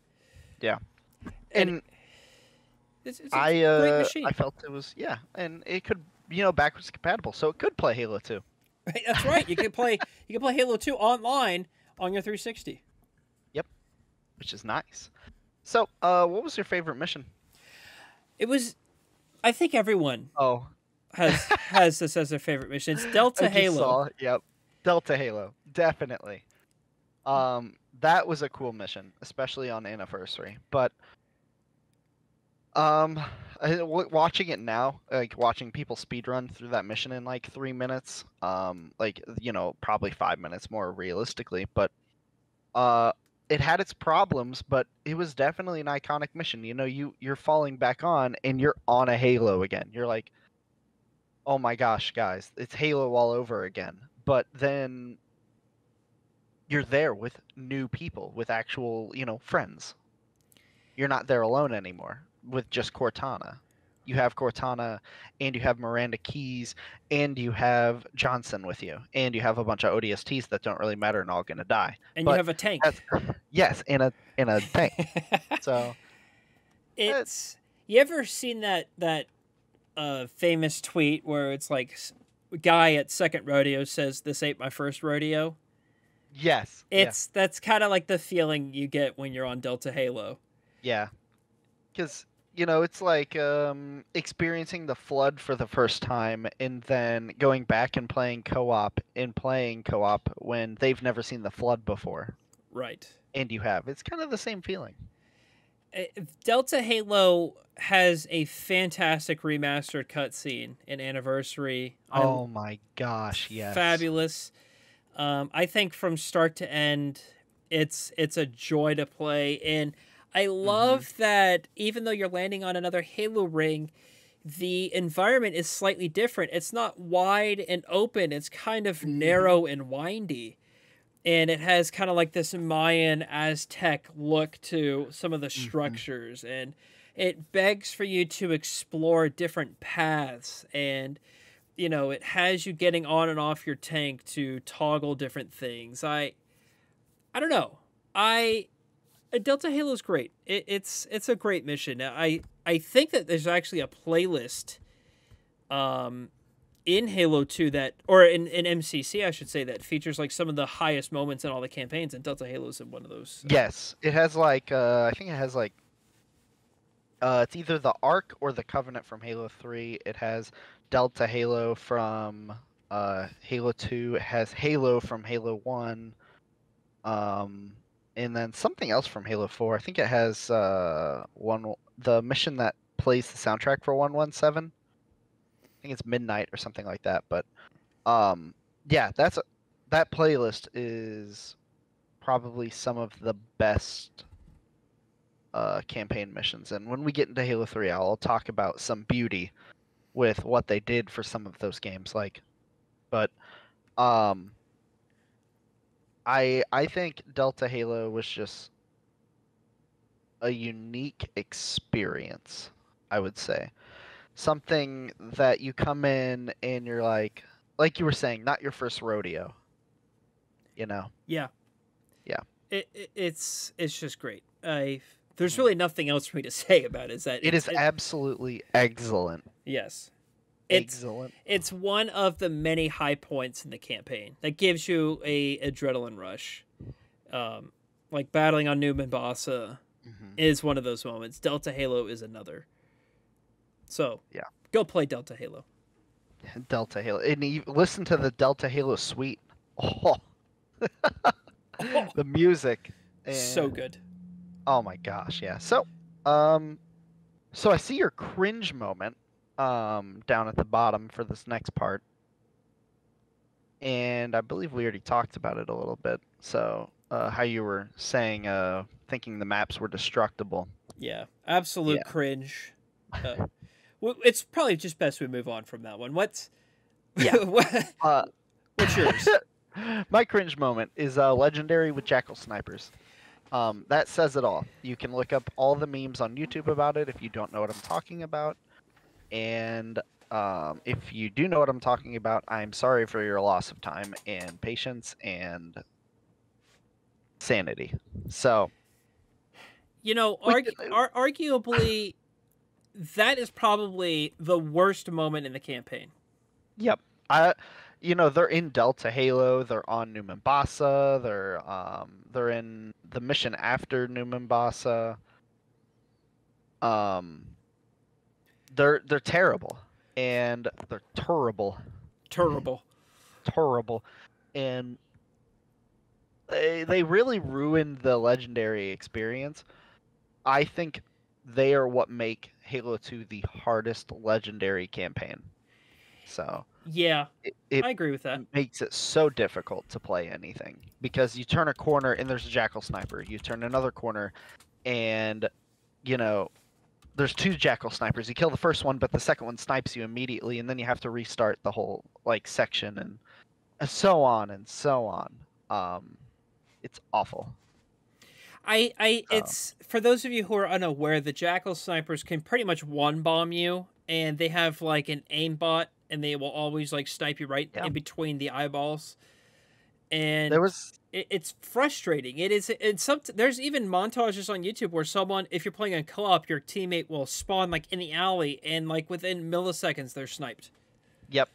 Yeah. And, and it's, it's a I great uh, machine. I felt it was yeah, and it could you know backwards compatible, so it could play Halo 2. That's right. You can play you can play Halo 2 online on your 360. Yep. which is nice. So, uh, what was your favorite mission? It was I think everyone Oh, has has this as their favorite mission. It's Delta I Halo. saw- Yep, Delta Halo, definitely. Um, that was a cool mission, especially on anniversary. But, um, watching it now, like watching people speedrun through that mission in like three minutes, um, like you know, probably five minutes more realistically, but, uh. It had its problems, but it was definitely an iconic mission. You know, you you're falling back on, and you're on a Halo again. You're like, oh my gosh, guys, it's Halo all over again. But then you're there with new people, with actual, you know, friends. You're not there alone anymore with just Cortana. You have Cortana and you have Miranda Keyes and you have Johnson with you. And you have a bunch of ODSTs that don't really matter and all gonna die. and but you have a tank. Yes, in a in a tank. So it's you ever seen that that uh famous tweet where it's like guy at second rodeo says this ain't my first rodeo yes. yeah. it's that's kind of like the feeling you get when you're on delta halo Yeah. Because, you know, it's like um, experiencing the flood for the first time and then going back and playing co op and playing co op when they've never seen the flood before. right And you have. It's kind of the same feeling. Uh, delta halo has a fantastic remastered cutscene in anniversary Oh my gosh, yes. fabulous. Um, I think from start to end, it's it's a joy to play, and I mm-hmm. love that even though you're landing on another Halo ring, the environment is slightly different. It's not wide and open; it's kind of mm-hmm. narrow and windy, and it has kind of like this Mayan Aztec look to some of the mm-hmm. structures, and it begs for you to explore different paths. And you know it has you getting on and off your tank to toggle different things. I i don't know. I uh, Halo is great it, it's it's a great mission i i think that there's actually a playlist um in halo 2 that or in, in mcc i should say that features like some of the highest moments in all the campaigns and delta halo's in one of those Yes. It has like, uh, I think it has like, uh, it's either the Ark or the Covenant from Halo 3. It has Delta Halo from uh, Halo 2. It has Halo from Halo 1. Um, and then something else from Halo 4. I think it has uh, one the mission that plays the soundtrack for 117. I think it's Midnight or something like that. But um, yeah, that's that playlist is probably some of the best uh, campaign missions. And when we get into Halo 3, I'll talk about some beauty with what they did for some of those games. Like, but um, I I think Delta Halo was just a unique experience. I would say something that you come in and you're like, like you were saying, not your first rodeo. You know. Yeah. Yeah. It, it it's it's just great. I there's mm-hmm. really nothing else for me to say about it. Is that It is absolutely excellent. yes. It's excellent. it's one of the many high points in the campaign that gives you a adrenaline rush. Um, like battling on New Mombasa Mhm. is one of those moments. Delta Halo is another. So Yeah. go play Delta Halo. Delta Halo. And you listen to the Delta Halo suite. Oh, Oh, the music. so good. Oh my gosh, yeah. So, um, so I see your cringe moment, um, down at the bottom for this next part, and I believe we already talked about it a little bit. So, uh, how you were saying, uh, thinking the maps were destructible. Yeah, absolute Yeah. cringe. Uh, it's probably just best we move on from that one. What's Yeah. what, Uh, what's yours? My cringe moment is uh, legendary with jackal snipers. Um, that says it all. You can look up all the memes on YouTube about it if you don't know what I'm talking about. And um, if you do know what I'm talking about, I'm sorry for your loss of time and patience and sanity. So, You know, argu- ar- arguably, that is probably the worst moment in the campaign. yep. I, you know, they're in Delta Halo. They're on New Mombasa. They're um, they're in the mission after New Mombasa. Um, they're they're terrible, and they're terrible, Terrible. terrible, and they they really ruined the legendary experience. I think they are what make Halo 2 the hardest legendary campaign. So Yeah, it, it I agree with that. makes it so difficult to play anything because you turn a corner and there's a jackal sniper. You turn another corner and you know there's two jackal snipers. You kill the first one, but the second one snipes you immediately, and then you have to restart the whole like section and, and so on and so on. Um, it's awful. I, I, Oh. it's for those of you who are unaware, the jackal snipers can pretty much one bomb you, and they have like an aimbot, and they will always like snipe you right Yeah. in between the eyeballs. And There was it, it's frustrating. It is. And some there's even montages on YouTube where someone, if you're playing on co-op, your teammate will spawn like in the alley, and like within milliseconds they're sniped. Yep.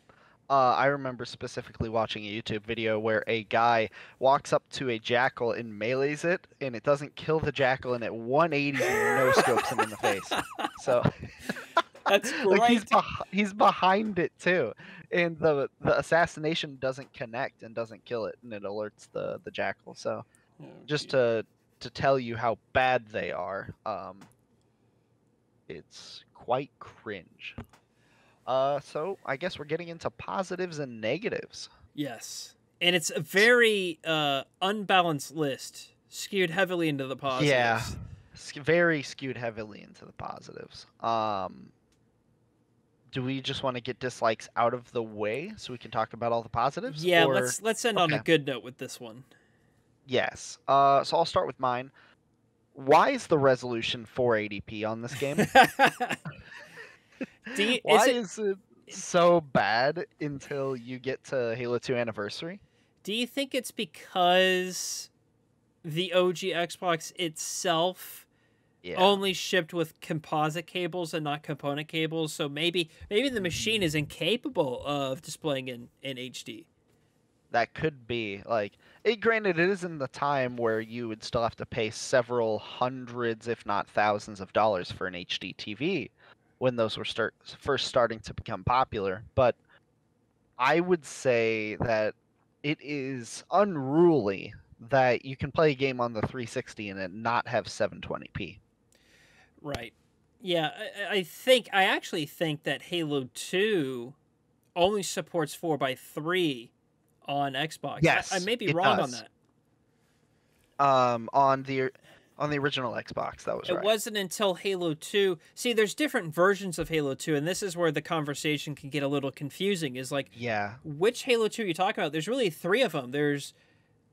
Uh, I remember specifically watching a YouTube video where a guy walks up to a jackal and melees it, and it doesn't kill the jackal, and it 180s and no scopes him in the face. So That's like he's beh- he's behind it too, and the the assassination doesn't connect and doesn't kill it, and it alerts the the jackal. So Oh, just to to tell you how bad they are, um, it's quite cringe. Uh, so I guess we're getting into positives and negatives. yes, and it's a very uh, unbalanced list, skewed heavily into the positives. Yeah. Very skewed heavily into the positives. Um, do we just want to get dislikes out of the way so we can talk about all the positives? Yeah, or- let's let's end on a good note with this one. Yes. Uh, so I'll start with mine. Why is the resolution 480p on this game? You, Why is it, is it so bad until you get to Halo 2 Anniversary? do you think it's because the OG Xbox itself Yeah. only shipped with composite cables and not component cables? So maybe maybe the machine is incapable of displaying in, in HD. that could be like it granted it is in the time where you would still have to pay several hundreds if not thousands of dollars for an hd tv when those were start first starting to become popular but i would say that it is unruly that you can play a game on the 360 and it not have 720p Right. Yeah, I, I think I actually think that Halo Two only supports four x three on Xbox. Yes, I, I may be wrong on that. Um, on the on the original Xbox, that was It right. wasn't until Halo 2. See, there's different versions of Halo 2, and this is where the conversation can get a little confusing. Is like, Yeah. which Halo 2 are you talking about? There's really three of them. There's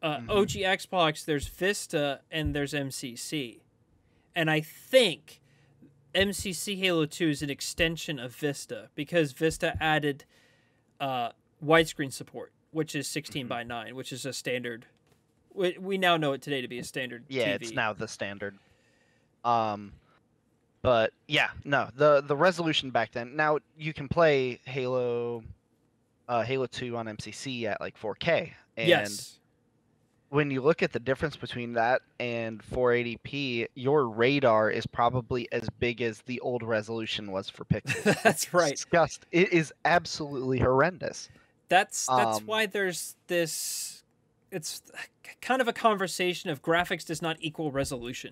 uh, Mhm. OG Xbox, there's Vista, and there's MCC. And I think MCC Halo 2 is an extension of Vista because Vista added uh, widescreen support, which is 16 Mhm. by 9, which is a standard. We, we now know it today to be a standard Yeah, TV. it's now the standard. Um, but yeah, no, the the resolution back then. Now you can play Halo, uh, Halo Two on MCC at like 4K, and yes. When you look at the difference between that and 480p, your radar is probably as big as the old resolution was for pixels. That's right. Disgust. It is absolutely horrendous. That's that's Um, why there's this. It's kind of a conversation of graphics does not equal resolution.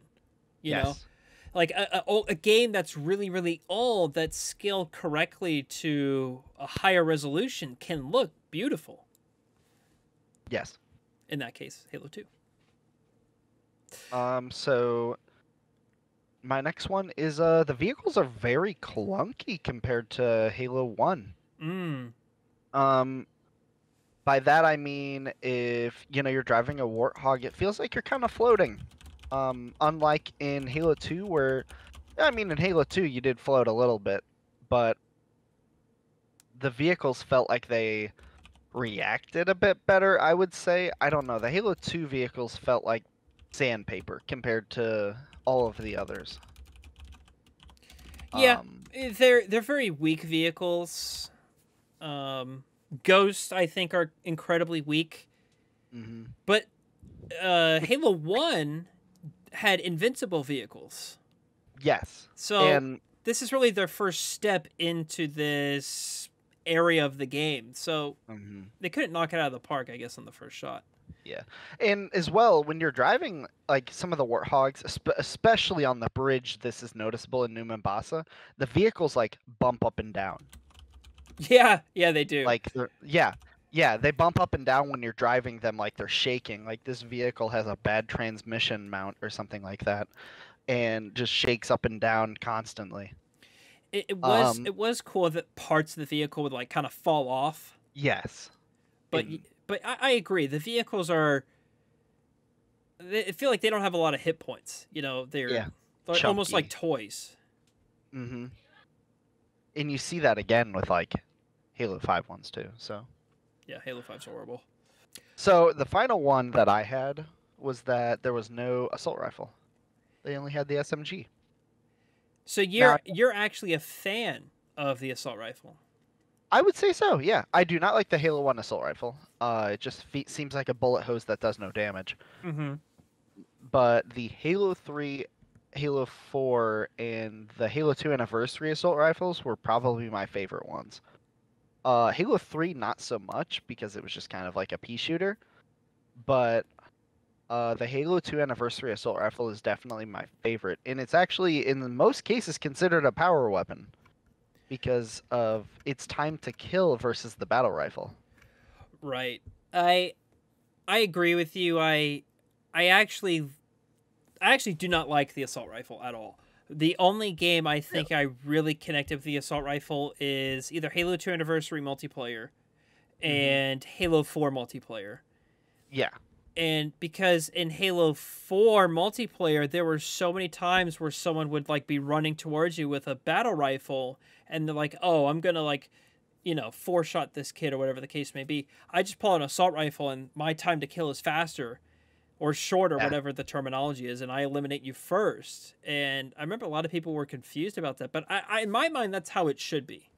You know, yes. like a, a, a game that's really really old that's scaled correctly to a higher resolution can look beautiful. Yes. In that case, Halo Two. Um, so my next one is uh the vehicles are very clunky compared to Halo 1. Mm. Um by that I mean if you know you're driving a warthog, it feels like you're kind of floating. Um unlike in Halo 2 where I mean in Halo 2 you did float a little bit, but the vehicles felt like they reacted a bit better, I would say. I don't know. The Halo 2 vehicles felt like sandpaper compared to all of the others. Yeah. Um, Eh, They're they're very weak vehicles. Um, Ghost, I think, are incredibly weak. mhm. But uh, Halo One had invincible vehicles. Yes. So and this is really their first step into this area of the game. So mhm. they couldn't knock it out of the park, I guess, on the first shot. Yeah, and as well when you're driving like some of the warthogs especially on the bridge this is noticeable in new mombasa the vehicles like bump up and down Yeah, yeah, they do. like yeah yeah they bump up and down when you're driving them like they're shaking like this vehicle has a bad transmission mount or something like that and just shakes up and down constantly it, it was um, it was cool that parts of the vehicle would like kind of fall off. yes But And- but I, I agree. The vehicles are. They feel like they don't have a lot of hit points. You know, they're, Yeah, they're almost like toys. Mm-hmm. and you see that again with like halo 5 ones too so Yeah, Halo 5's horrible. So the final one that I had was that there was no assault rifle. They only had the SMG. So you're you're actually a fan of the assault rifle. I would say so. Yeah, I do not like the Halo One assault rifle. Uh, it just fe- seems like a bullet hose that does no damage. Mm-hmm. But the Halo Three, Halo Four, and the Halo Two Anniversary assault rifles were probably my favorite ones. Uh, Halo Three not so much because it was just kind of like a pea shooter, but uh, the Halo 2 Anniversary Assault Rifle is definitely my favorite, and it's actually in most cases considered a power weapon because of its time to kill versus the battle rifle. Right. I I agree with you. I I actually I actually do not like the assault rifle at all. The only game I think I really connected with the assault rifle is either Halo 2 Anniversary multiplayer and Halo 4 multiplayer. Yeah, And because in Halo 4 multiplayer there were so many times where someone would like be running towards you with a battle rifle and they're like, "Oh, I'm going to like you know, four shot this kid or whatever the case may be. I just pull out an assault rifle and my time to kill is faster or shorter, Yeah. whatever the terminology is, and I eliminate you first. And I remember a lot of people were confused about that, but I, I in my mind, that's how it should be.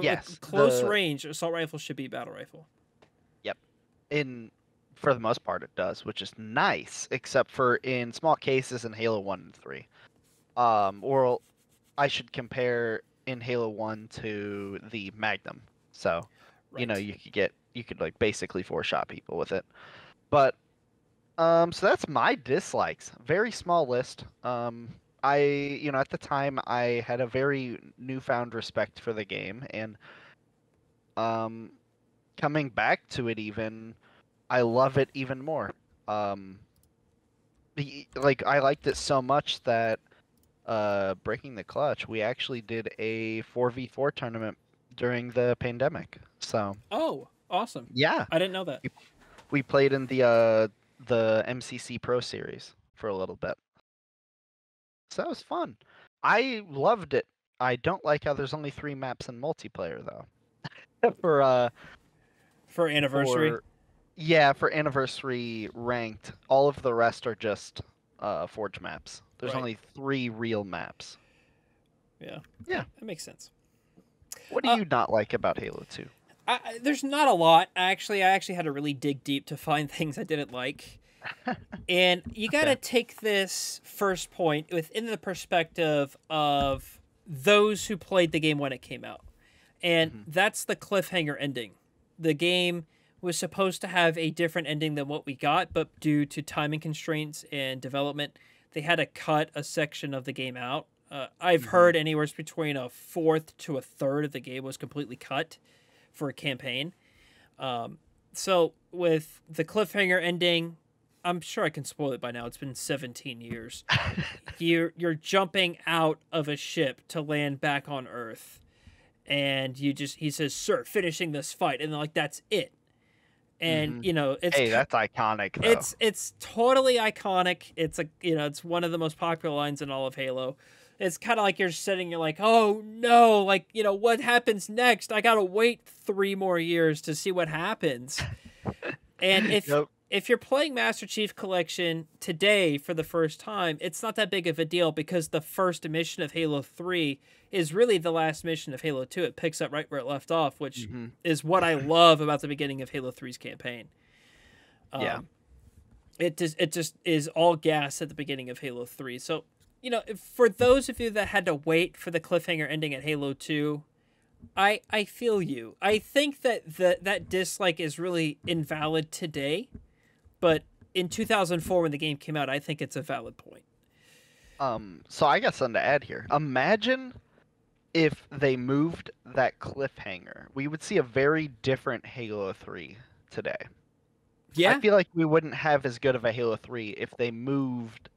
Yes, close the- range assault rifle should be battle rifle. Yep. In for the most part it does, which is nice, except for in small cases in Halo 1 and 3. Um, or I should compare in Halo 1 to the Magnum. So, you know, you could get you could like basically four shot people with it. But um so that's my dislikes. Very small list. Um I you know at the time I had a very newfound respect for the game and um coming back to it even I love it even more. Um, like I liked it so much that uh, breaking the clutch, we actually did a four v four tournament during the pandemic. So Oh, awesome! yeah, I didn't know that. we played in the uh, the MCC Pro Series for a little bit. So that was fun. I loved it. I don't like how there's only three maps in multiplayer though. for uh For anniversary. for- yeah, for anniversary ranked, all of the rest are just uh forge maps. There's Right. only three real maps. Yeah. Yeah. That makes sense. What do Uh, you not like about Halo 2? I, there's not a lot actually. I actually had to really dig deep to find things I didn't like. and you got to Okay. take this first point within the perspective of those who played the game when it came out. And Mhm. that's the cliffhanger ending. The game was supposed to have a different ending than what we got, but due to timing constraints and development, they had to cut a section of the game out. Uh, I've Mhm. heard anywhere between a fourth to a third of the game was completely cut for a campaign. Um, so with the cliffhanger ending, I'm sure I can spoil it by now. It's been 17 years. you're you're jumping out of a ship to land back on Earth, and you just he says, "Sir, finishing this fight," and like that's it. And Mhm. you know it's hey, that's iconic though. it's it's totally iconic. It's a you know it's one of the most popular lines in all of Halo. It's kind of like you're sitting, you're like, oh no, like you know what happens next? I gotta wait three more years to see what happens. and if Yep. If you're playing Master Chief Collection today for the first time, it's not that big of a deal because the first mission of Halo 3 is really the last mission of Halo 2. It picks up right where it left off, which Mhm. is what I love about the beginning of Halo 3's campaign. Yeah. Um, It just it just is all gas at the beginning of Halo 3. So, you know, if- for those of you that had to wait for the cliffhanger ending at Halo 2, I I feel you. I think that the, that dislike is really invalid today, but in 2004 when the game came out, I think it's a valid point. Um, so I got something to add here. Imagine if they moved that cliffhanger. We would see a very different Halo 3 today. Yeah. I feel like we wouldn't have as good of a Halo 3 if they moved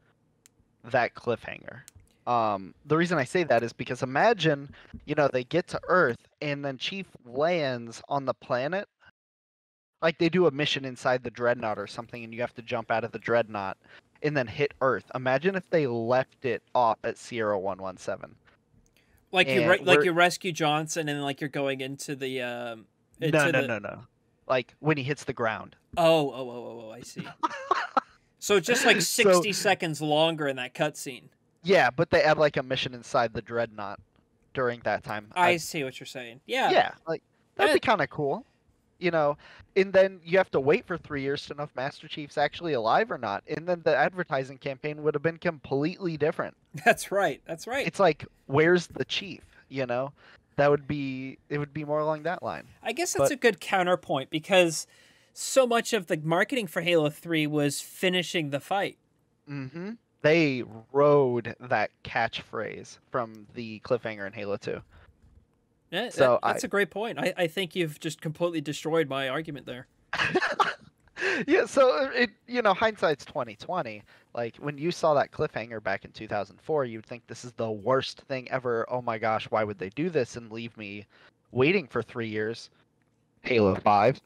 that cliffhanger. Um, the reason I say that is because imagine, you know, they get to Earth and then Chief lands on the planet. Like they do a mission inside the Dreadnought or something, and you have to jump out of the Dreadnought and then hit Earth. Imagine if they left it off at Sierra 117. like you re- like you rescue Johnson and like you're going into the um into No, no, the- no, no. Like when he hits the ground. Oh, oh, oh, oh, oh, I see. so just like So- 60 seconds longer in that cutscene. Yeah, but they add like a mission inside the Dreadnought during that time. I see what you're saying. Yeah. yeah, like that'd be kind of cool, you know. And then you have to wait for three years to know if Master Chief's actually alive or not. And then the advertising campaign would have been completely different. That's right. That's right. It's like, where's the chief? You know, that would be it would be more along that line. I guess that's but- a good counterpoint because so much of the marketing for Halo 3 was finishing the fight. Mm-hmm. They rode that catchphrase from the cliffhanger in Halo 2. Yeah, So that's I- a great point. I, I think you've just completely destroyed my argument there. yeah, so it you know hindsight's twenty twenty. Like when you saw that cliffhanger back in two thousand four, you'd think this is the worst thing ever. Oh my gosh, why would they do this and leave me waiting for three years? Halo Five,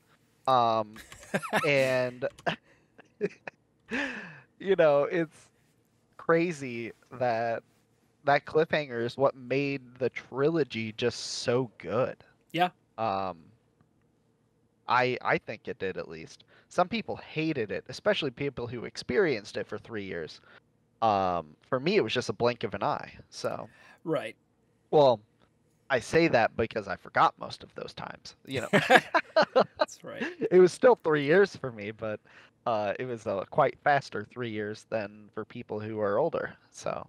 um, and you know it's crazy that that cliffhanger is what made the trilogy just so good. Yeah. Um, I I think it did at least. Some people hated it, especially people who experienced it for three years. Um, for me, it was just a blink of an eye. So, Right. well, I say that because I forgot most of those times. You know, That's right. it was still three years for me, but uh, it was a quite faster three years than for people who are older. So,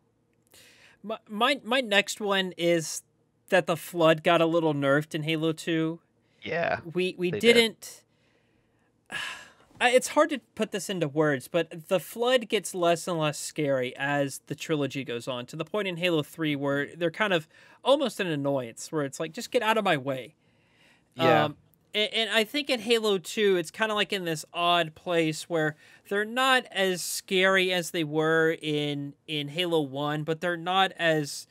My, my my next one is that the flood got a little nerfed in Halo 2. yeah, We we did. didn't I- it's hard to put this into words, but the flood gets less and less scary as the trilogy goes on to the point in Halo 3 where they're kind of almost an annoyance where it's like just get out of my way. yeah, Um, And, I think in Halo 2, it's kind of like in this odd place where they're not as scary as they were in in Halo 1, but they're not as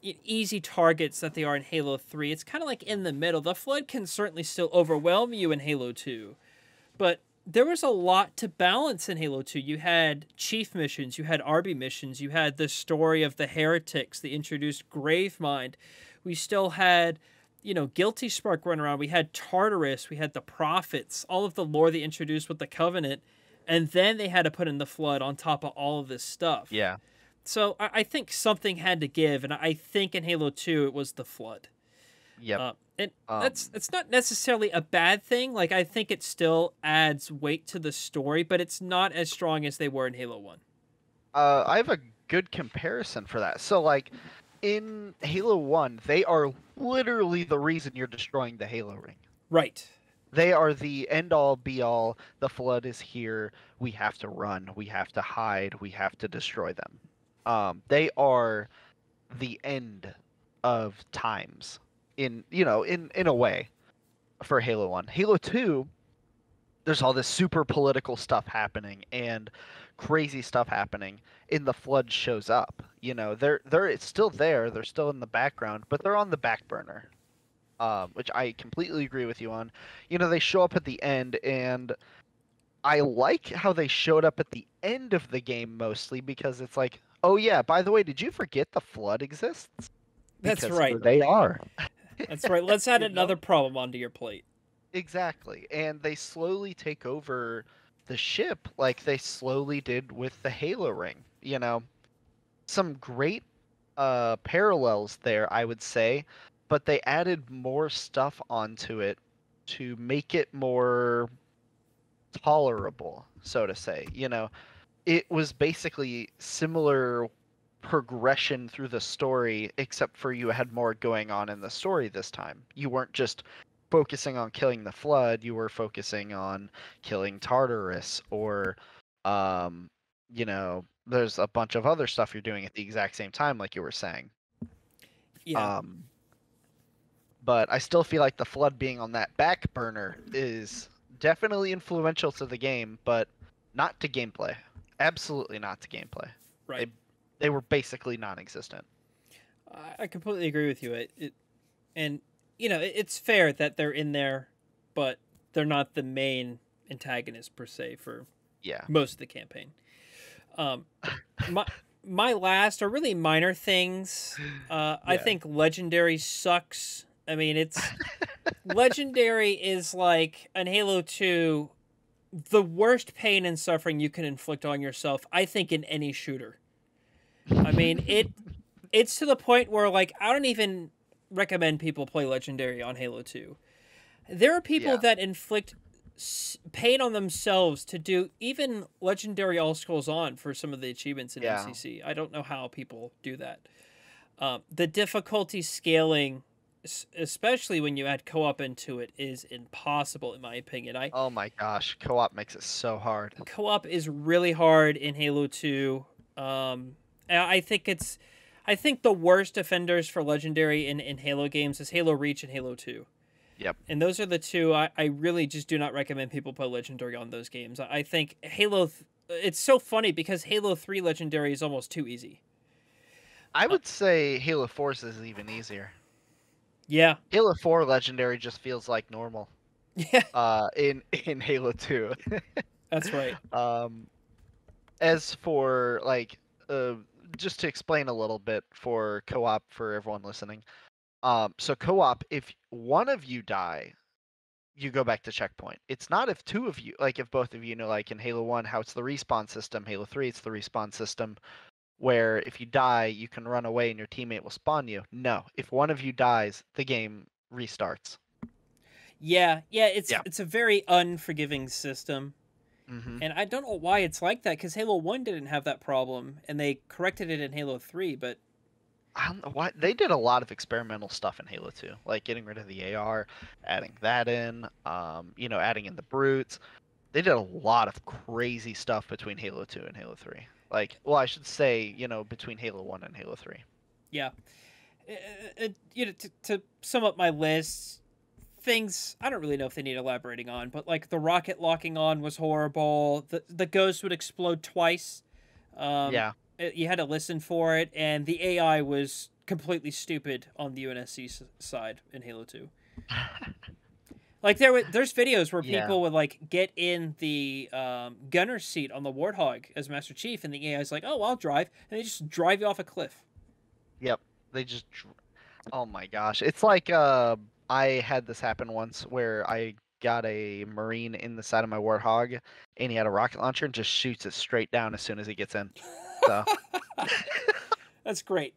easy targets that they are in Halo 3. It's kind of like in the middle. The Flood can certainly still overwhelm you in Halo 2, but there was a lot to balance in Halo 2. You had chief missions, you had Arby missions, you had the story of the heretics, the introduced Gravemind. We still had, you know, Guilty Spark run around. We had Tartarus, we had the Prophets, all of the lore they introduced with the Covenant, and then they had to put in the Flood on top of all of this stuff. Yeah. So I, I think something had to give, and I think in Halo 2 it was the Flood. Yeah. Uh, and Um, that's it's not necessarily a bad thing. Like I think it still adds weight to the story, but it's not as strong as they were in Halo One. Uh, I have a good comparison for that. So, like, in Halo 1, they are literally the reason you're destroying the Halo ring. Right. They are the end all be all. The Flood is here. We have to run. We have to hide. We have to destroy them. Um, they are the end of times in you know in in a way for Halo 1. Halo 2 there's all this super political stuff happening and crazy stuff happening and the flood shows up. You know, they're they're it's still there, they're still in the background, but they're on the back burner. Um, which I completely agree with you on. You know, they show up at the end and I like how they showed up at the end of the game mostly because it's like, oh yeah, by the way, did you forget the flood exists? That's Because right. They are. That's right. Let's add another problem onto your plate. Exactly. And they slowly take over the ship like they slowly did with the Halo ring. You know, some great uh, parallels there, I would say, but they added more stuff onto it to make it more tolerable, so to say. You know, it was basically similar progression through the story, except for you had more going on in the story this time. You weren't just focusing on killing the flood you were focusing on killing tartarus or um you know there's a bunch of other stuff you're doing at the exact same time like you were saying Yeah. um but i still feel like the flood being on that back burner is definitely influential to the game but not to gameplay absolutely not to gameplay right. they were basically non-existent I, I completely agree with you. It, it and you know it's fair that they're in there, but they're not the main antagonist per se for yeah most of the campaign. Um, my my last are really minor things. Uh, I think legendary sucks. I mean, it's legendary is like an Halo Two, the worst pain and suffering you can inflict on yourself. I think in any shooter. I mean it. It's to the point where like I don't even recommend people play legendary on Halo Two. There are people Yeah. that inflict pain on themselves to do even legendary all scrolls on for some of the achievements in Yeah. MCC. I don't know how people do that. Um, the difficulty scaling, especially when you add co-op into it, is impossible in my opinion. I oh my gosh co-op makes it so hard co-op is really hard in Halo 2. Um, I think it's, I think the worst offenders for legendary in, in Halo games is Halo Reach and Halo 2. Yep. And those are the two I, I really just do not recommend people play legendary on those games. I I think Halo, th- it's so funny because Halo 3 legendary is almost too easy. i would say halo 4 is even easier Yeah. Halo 4 Legendary just feels like normal Yeah. uh, in in Halo 2. That's right. um, as for like, uh, just to explain a little bit for co-op for everyone listening. Um, so co-op, if one of you die, you go back to checkpoint. It's not if two of you, like if both of you know, like in Halo 1, how it's the respawn system. Halo 3, it's the respawn system. Where if you die, you can run away and your teammate will spawn you. No, if one of you dies, the game restarts. Yeah. Yeah. It's Yeah. it's a very unforgiving system. Hmm And I don't know why it's like that because Halo 1 didn't have that problem and they corrected it in Halo 3, but I don't know why they did a lot of experimental stuff in Halo 2, like getting rid of the AR, adding that in, um, you know, adding in the brutes. They did a lot of crazy stuff between Halo 2 and Halo 3. Like, well, I should say, you know, between Halo 1 and Halo 3. yeah. Uh, uh, you know, to, to sum up my list, things I don't really know if they need elaborating on, but like the rocket locking on was horrible. The the ghost would explode twice. Um, yeah. it- you had to listen for it, and the AI was completely stupid on the UNSC side in Halo Two. Like there, were, there's videos where Yeah. people would like get in the um, gunner seat on the Warthog as Master Chief, and the AI's like, "Oh, I'll drive," and they just drive you off a cliff. Yep. They just. dr- Oh my gosh! It's like uh, I had this happen once where I got a marine in the side of my warthog, and he had a rocket launcher and just shoots it straight down as soon as he gets in. So, That's great.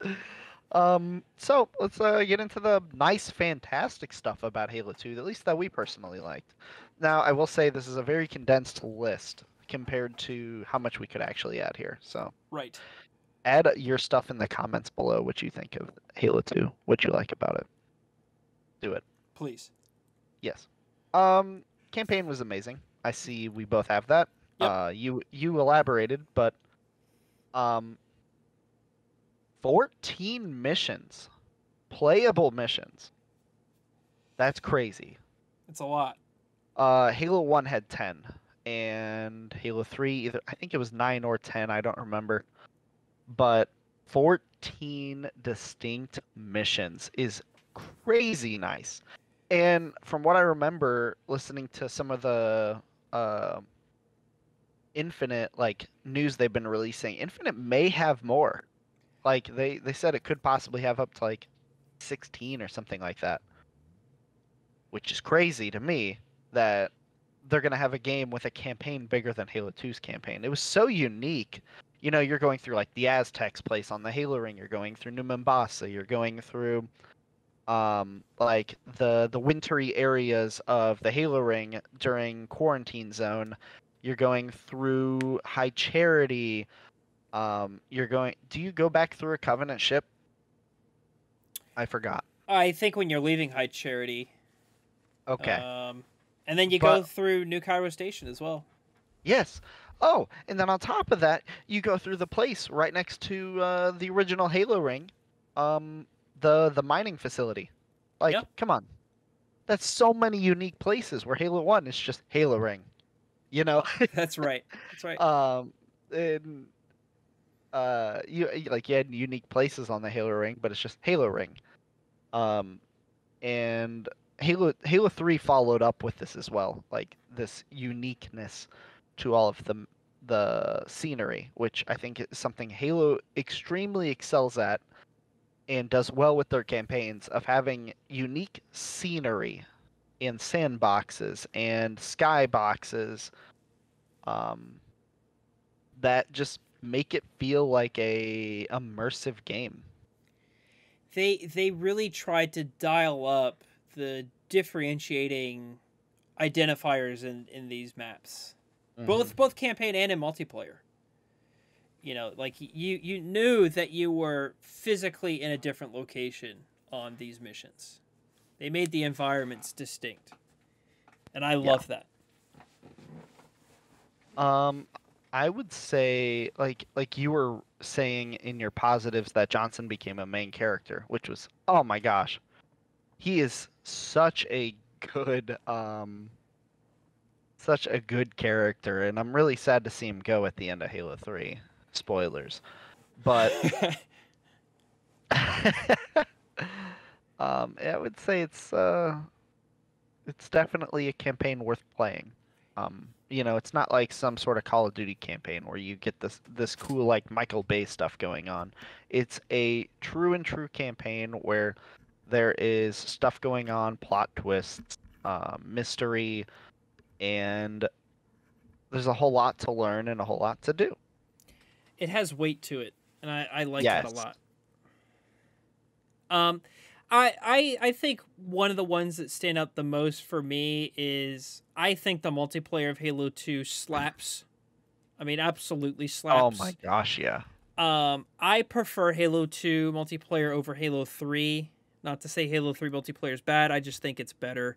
um, so let's uh, get into the nice, fantastic stuff about Halo 2, at least that we personally liked. Now, I will say this is a very condensed list compared to how much we could actually add here. So, Right. add your stuff in the comments below what you think of Halo 2, what you like about it. Do it. Please. Yes. Um, campaign was amazing. I see we both have that. Yep. Uh, you you elaborated, but um, fourteen missions, playable missions. That's crazy. It's a lot. Uh, Halo One had ten, and Halo Three either I think it was nine or ten. I don't remember, but fourteen distinct missions is crazy nice. And from what I remember, listening to some of the uh, Infinite like news they've been releasing, Infinite may have more. Like they they said it could possibly have up to like sixteen or something like that, which is crazy to me that they're gonna have a game with a campaign bigger than Halo 2's campaign. It was so unique. You know, you're going through like the Aztecs place on the Halo ring. You're going through New Mombasa. You're going through um like the the wintry areas of the Halo ring during quarantine zone. You're going through High Charity. Um, you're going. Do you go back through a Covenant ship? I forgot. I think when you're leaving High Charity. Okay. Um, and then you go through New Cairo Station as well. Yes. Oh, and then on top of that, you go through the place right next to uh, the original Halo ring, um, the the mining facility. Like, Yeah. come on, that's so many unique places where Halo One is just Halo ring. You know, That's right. That's right. um, and uh, you like you had unique places on the Halo ring, but it's just Halo ring. Um, and Halo Halo Three followed up with this as well, like this uniqueness to all of the the scenery, which I think is something Halo extremely excels at and does well with their campaigns of having unique scenery in sandboxes and skyboxes um, that just make it feel like a immersive game. they they really tried to dial up the differentiating identifiers in in these maps. Both both campaign and in multiplayer you know like you you knew that you were physically in a different location on these missions. They made the environments distinct. And i love that. Um, I would say like like you were saying in your positives that Johnson became a main character, which was oh my gosh, he is such a good um such a good character, and I'm really sad to see him go at the end of Halo Three. Spoilers, but um, I would say it's uh, it's definitely a campaign worth playing. Um, you know, it's not like some sort of Call of Duty campaign where you get this this cool like Michael Bay stuff going on. It's a true and true campaign where there is stuff going on, plot twists, uh, mystery, and there's a whole lot to learn and a whole lot to do. It has weight to it and i i like that a Yes. lot um I, I I think one of the ones that stand out the most for me is I think the multiplayer of Halo 2 slaps. I mean, absolutely slaps. Oh my gosh, yeah. Um, I prefer Halo 2 multiplayer over Halo 3. Not to say Halo 3 multiplayer is bad, I just think it's better.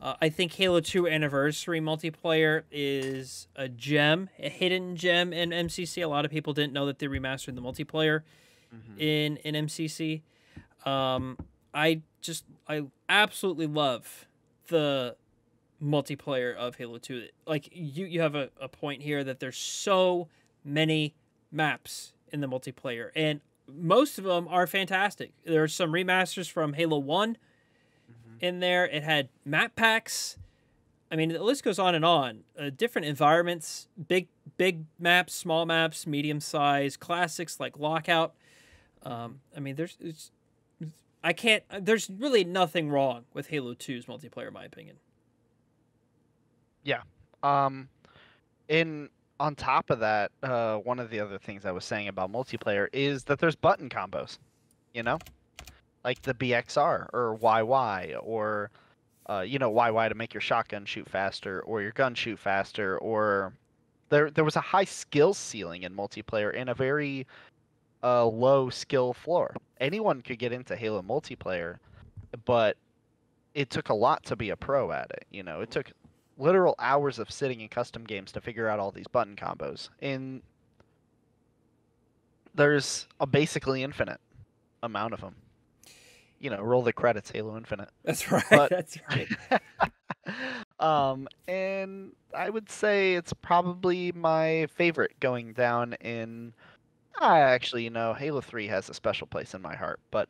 Uh, I think Halo 2 Anniversary multiplayer is a gem, a hidden gem in MCC. A lot of people didn't know that they remastered the multiplayer Mhm. in in MCC. Um, I just I absolutely love the multiplayer of Halo 2. Like you you have a, a point here that there's so many maps in the multiplayer and most of them are fantastic. There's some remasters from Halo One Mm-hmm. In there. It had map packs. I mean, the list goes on and on. Uh, different environments, big big maps, small maps, medium size, classics like Lockout. Um, I mean, there's it's, I can't. There's really nothing wrong with Halo 2's multiplayer, in my opinion. Yeah. Um, in on top of that, uh, one of the other things I was saying about multiplayer is that there's button combos. You know, like the BXR or YY or, uh, you know, YY to make your shotgun shoot faster or your gun shoot faster or there there was a high skill ceiling in multiplayer and a very uh, low skill floor. Anyone could get into Halo multiplayer, but it took a lot to be a pro at it. You know, it took literal hours of sitting in custom games to figure out all these button combos. And there's a basically infinite amount of them. You know, roll the credits, Halo Infinite. That's right. But- That's right. um, and I would say it's probably my favorite going down in. I actually, you know, Halo 3 has a special place in my heart. But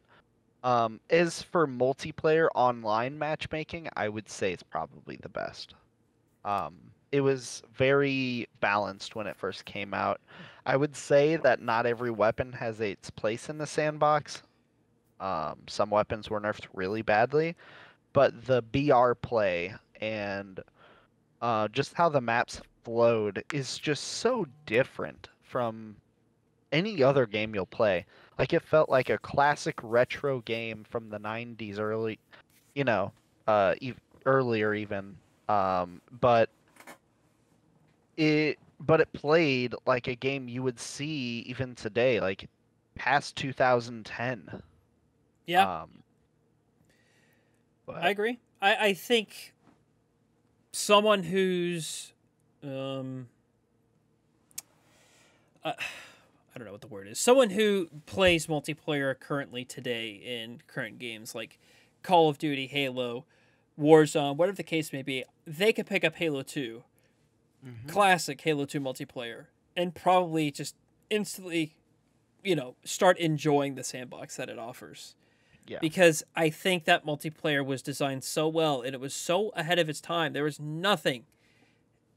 um, as for multiplayer online matchmaking, I would say it's probably the best. Um, it was very balanced when it first came out. I would say that not every weapon has its place in the sandbox. Um, some weapons were nerfed really badly, but the BR play and uh, just how the maps flowed is just so different from any other game you'll play. Like it felt like a classic retro game from the 90s early, you know, uh, ev- earlier even. Um, but it but it played like a game you would see even today, like past 2010. Yeah, Um, but I agree. I, I think someone who's um uh, I don't know what the word is. Someone who plays multiplayer currently today in current games like Call of Duty, Halo, Warzone, whatever the case may be, they could pick up Halo 2, Mhm. classic Halo 2 multiplayer, and probably just instantly, you know, start enjoying the sandbox that it offers yeah. because I think that multiplayer was designed so well and it was so ahead of its time. There was nothing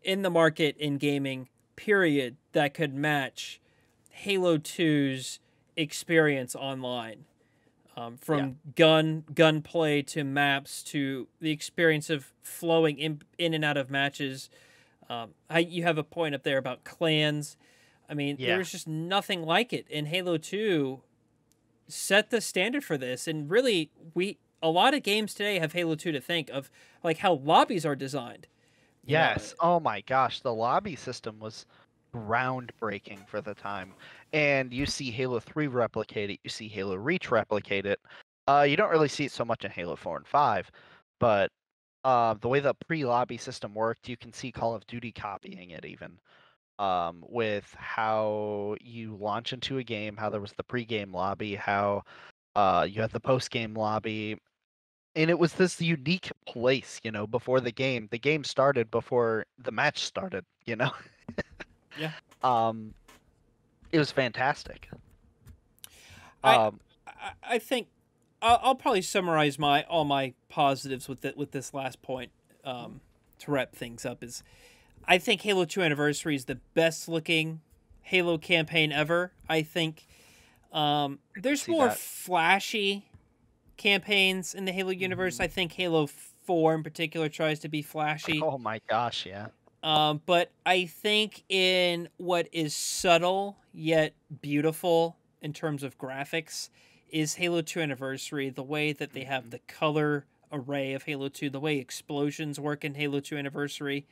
in the market in gaming, period, that could match Halo 2's experience online. Um, from gun gunplay to maps to the experience of flowing in in and out of matches. Um, I, you have a point up there about clans. I mean, Yeah. was just nothing like it. in Halo 2 set the standard for this. And really, we a lot of games today have Halo 2 to think of, like how lobbies are designed. you know? Yes. Oh my gosh, the lobby system was groundbreaking for the time. And you see Halo 3 replicate it, you see Halo Reach replicate it. Uh, you don't really see it so much in Halo 4 and 5, but uh, the way the pre-lobby system worked, you can see Call of Duty copying it even. Um, with how you launch into a game, how there was the pre-game lobby, how uh, you had the post-game lobby, and it was this unique place, you know, before the game. The game started before the match started, you know. Yeah. Um, it was fantastic. I- um, I, I think I'll, I'll probably summarize my all my positives with it with this last point um, to wrap things up. Is I think Halo Two Anniversary is the best looking Halo campaign ever. I think um, there's more that. flashy campaigns in the Halo universe. I think Halo Four in particular tries to be flashy. oh my gosh, yeah. Um, but I think in what is subtle yet beautiful in terms of graphics is Halo 2 Anniversary, the way that they have the color array of Halo 2, the way explosions work in Halo 2 Anniversary.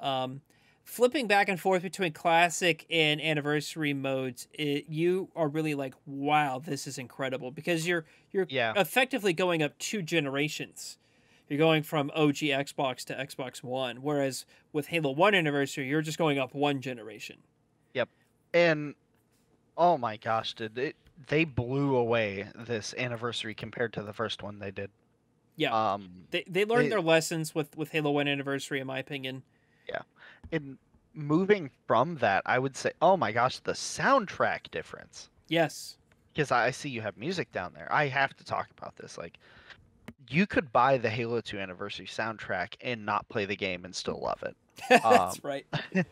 Um, flipping back and forth between classic and anniversary modes, it, you are really like, wow, this is incredible because you're you're Yeah. effectively going up two generations. You're going from OG Xbox to Xbox One, whereas with Halo One Anniversary, you're just going up one generation. Yep, and oh my gosh, did it they blew away this anniversary compared to the first one they did. Yeah. Um, They they learned They- their lessons with with Halo One Anniversary, in my opinion. In moving from that, I would say, oh my gosh, the soundtrack difference. Yes. Because I I see you have music down there. I have to talk about this. Like, you could buy the Halo 2 anniversary soundtrack and not play the game and still love it. That's Um, right.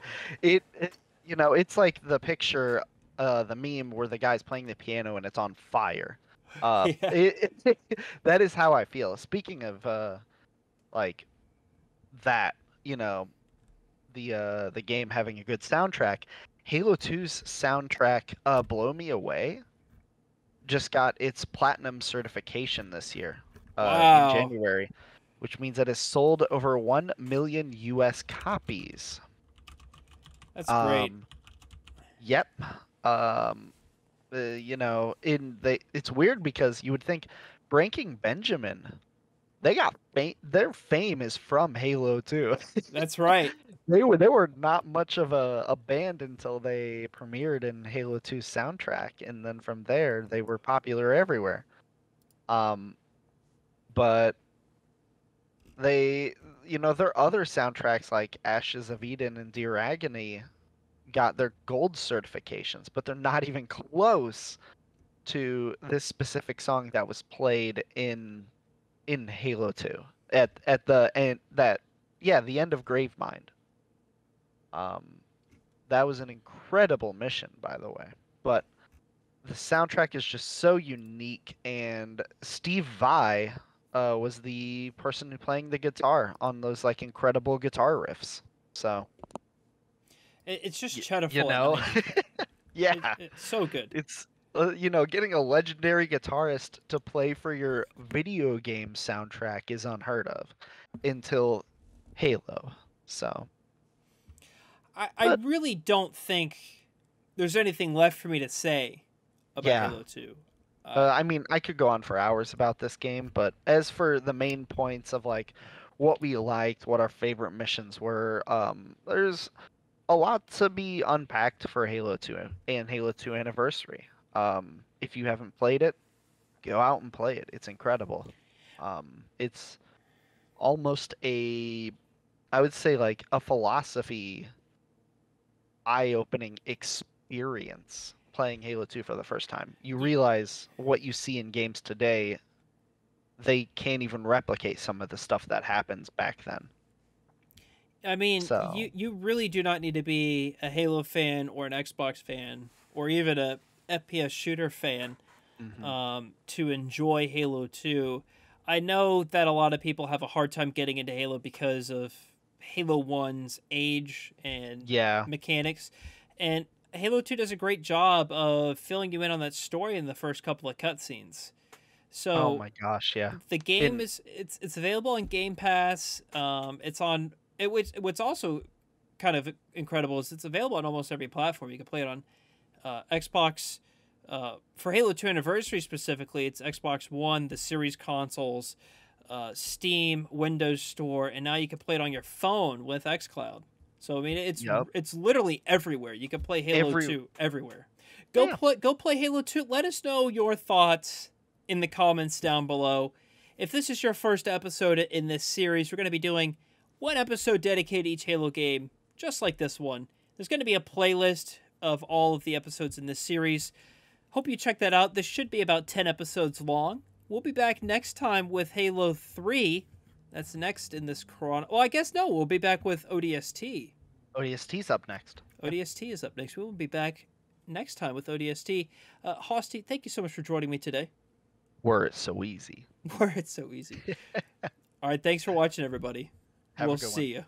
it, it you know it's like the picture uh the meme where the guy's playing the piano and it's on fire uh Yeah. it, it, that is how i feel speaking of uh like that you know the uh the game having a good soundtrack halo 2's soundtrack uh blow me away just got its platinum certification this year uh Wow. in january which means it has sold over 1 million us copies That's great. um, Yep. Um, uh, you know, in the it's weird because you would think Breaking Benjamin, they got fa- their fame is from Halo 2. That's right. they were they were not much of a, a band until they premiered in Halo 2 soundtrack, and then from there they were popular everywhere. Um, but they, you know, their other soundtracks like Ashes of Eden and Dear Agony got their gold certifications, but they're not even close to this specific song that was played in in Halo 2 at at the end that yeah, the end of Gravemind. Um that was an incredible mission by the way. But the soundtrack is just so unique and Steve Vai uh, was the person who playing the guitar on those like incredible guitar riffs. So, it's just y- cheddar you know, yeah, It- it's so good. it's uh, you know getting a legendary guitarist to play for your video game soundtrack is unheard of until Halo. So I, I but- really don't think there's anything left for me to say about Yeah. Halo Two. uh, I mean, I could go on for hours about this game, but as for the main points of like what we liked, what our favorite missions were, um, there's a lot to be unpacked for Halo 2 and Halo 2 Anniversary. Um, if you haven't played it, go out and play it. It's incredible. Um, it's almost a, I would say like a philosophy eye-opening experience playing Halo 2 for the first time. You realize what you see in games today, they can't even replicate some of the stuff that happens back then. I mean, So- you you really do not need to be a Halo fan or an Xbox fan or even a FPS shooter fan um, to enjoy Halo 2. I know that a lot of people have a hard time getting into Halo because of Halo 1's age and Yeah. mechanics. And Halo 2 does a great job of filling you in on that story in the first couple of cutscenes. So oh my gosh, yeah. the game And- is it's it's available on Game Pass. Um, it's on it. Which what's also kind of incredible is it's available on almost every platform. You can play it on uh, Xbox. Uh, for Halo 2 Anniversary specifically, it's Xbox One, the series consoles, uh, Steam, Windows Store, and now you can play it on your phone with XCloud. So I mean, it's Yup. it's literally everywhere. You can play Halo Every- 2 everywhere. Go Yeah. play go play Halo 2. Let us know your thoughts in the comments down below. If this is your first episode in this series, we're going to be doing one episode dedicated to each Halo game, just like this one. There's going to be a playlist of all of the episodes in this series. Hope you check that out. This should be about 10 episodes long. We'll be back next time with Halo 3. That's next in this chron. Well, I guess no, we'll be back with ODST. ODST's up next. ODST is up next. We will be back next time with ODST. Uh, Hosty, thank you so much for joining me today. Were it so easy. Were it so easy. All right, thanks for watching, everybody. Have we'll good one. see you.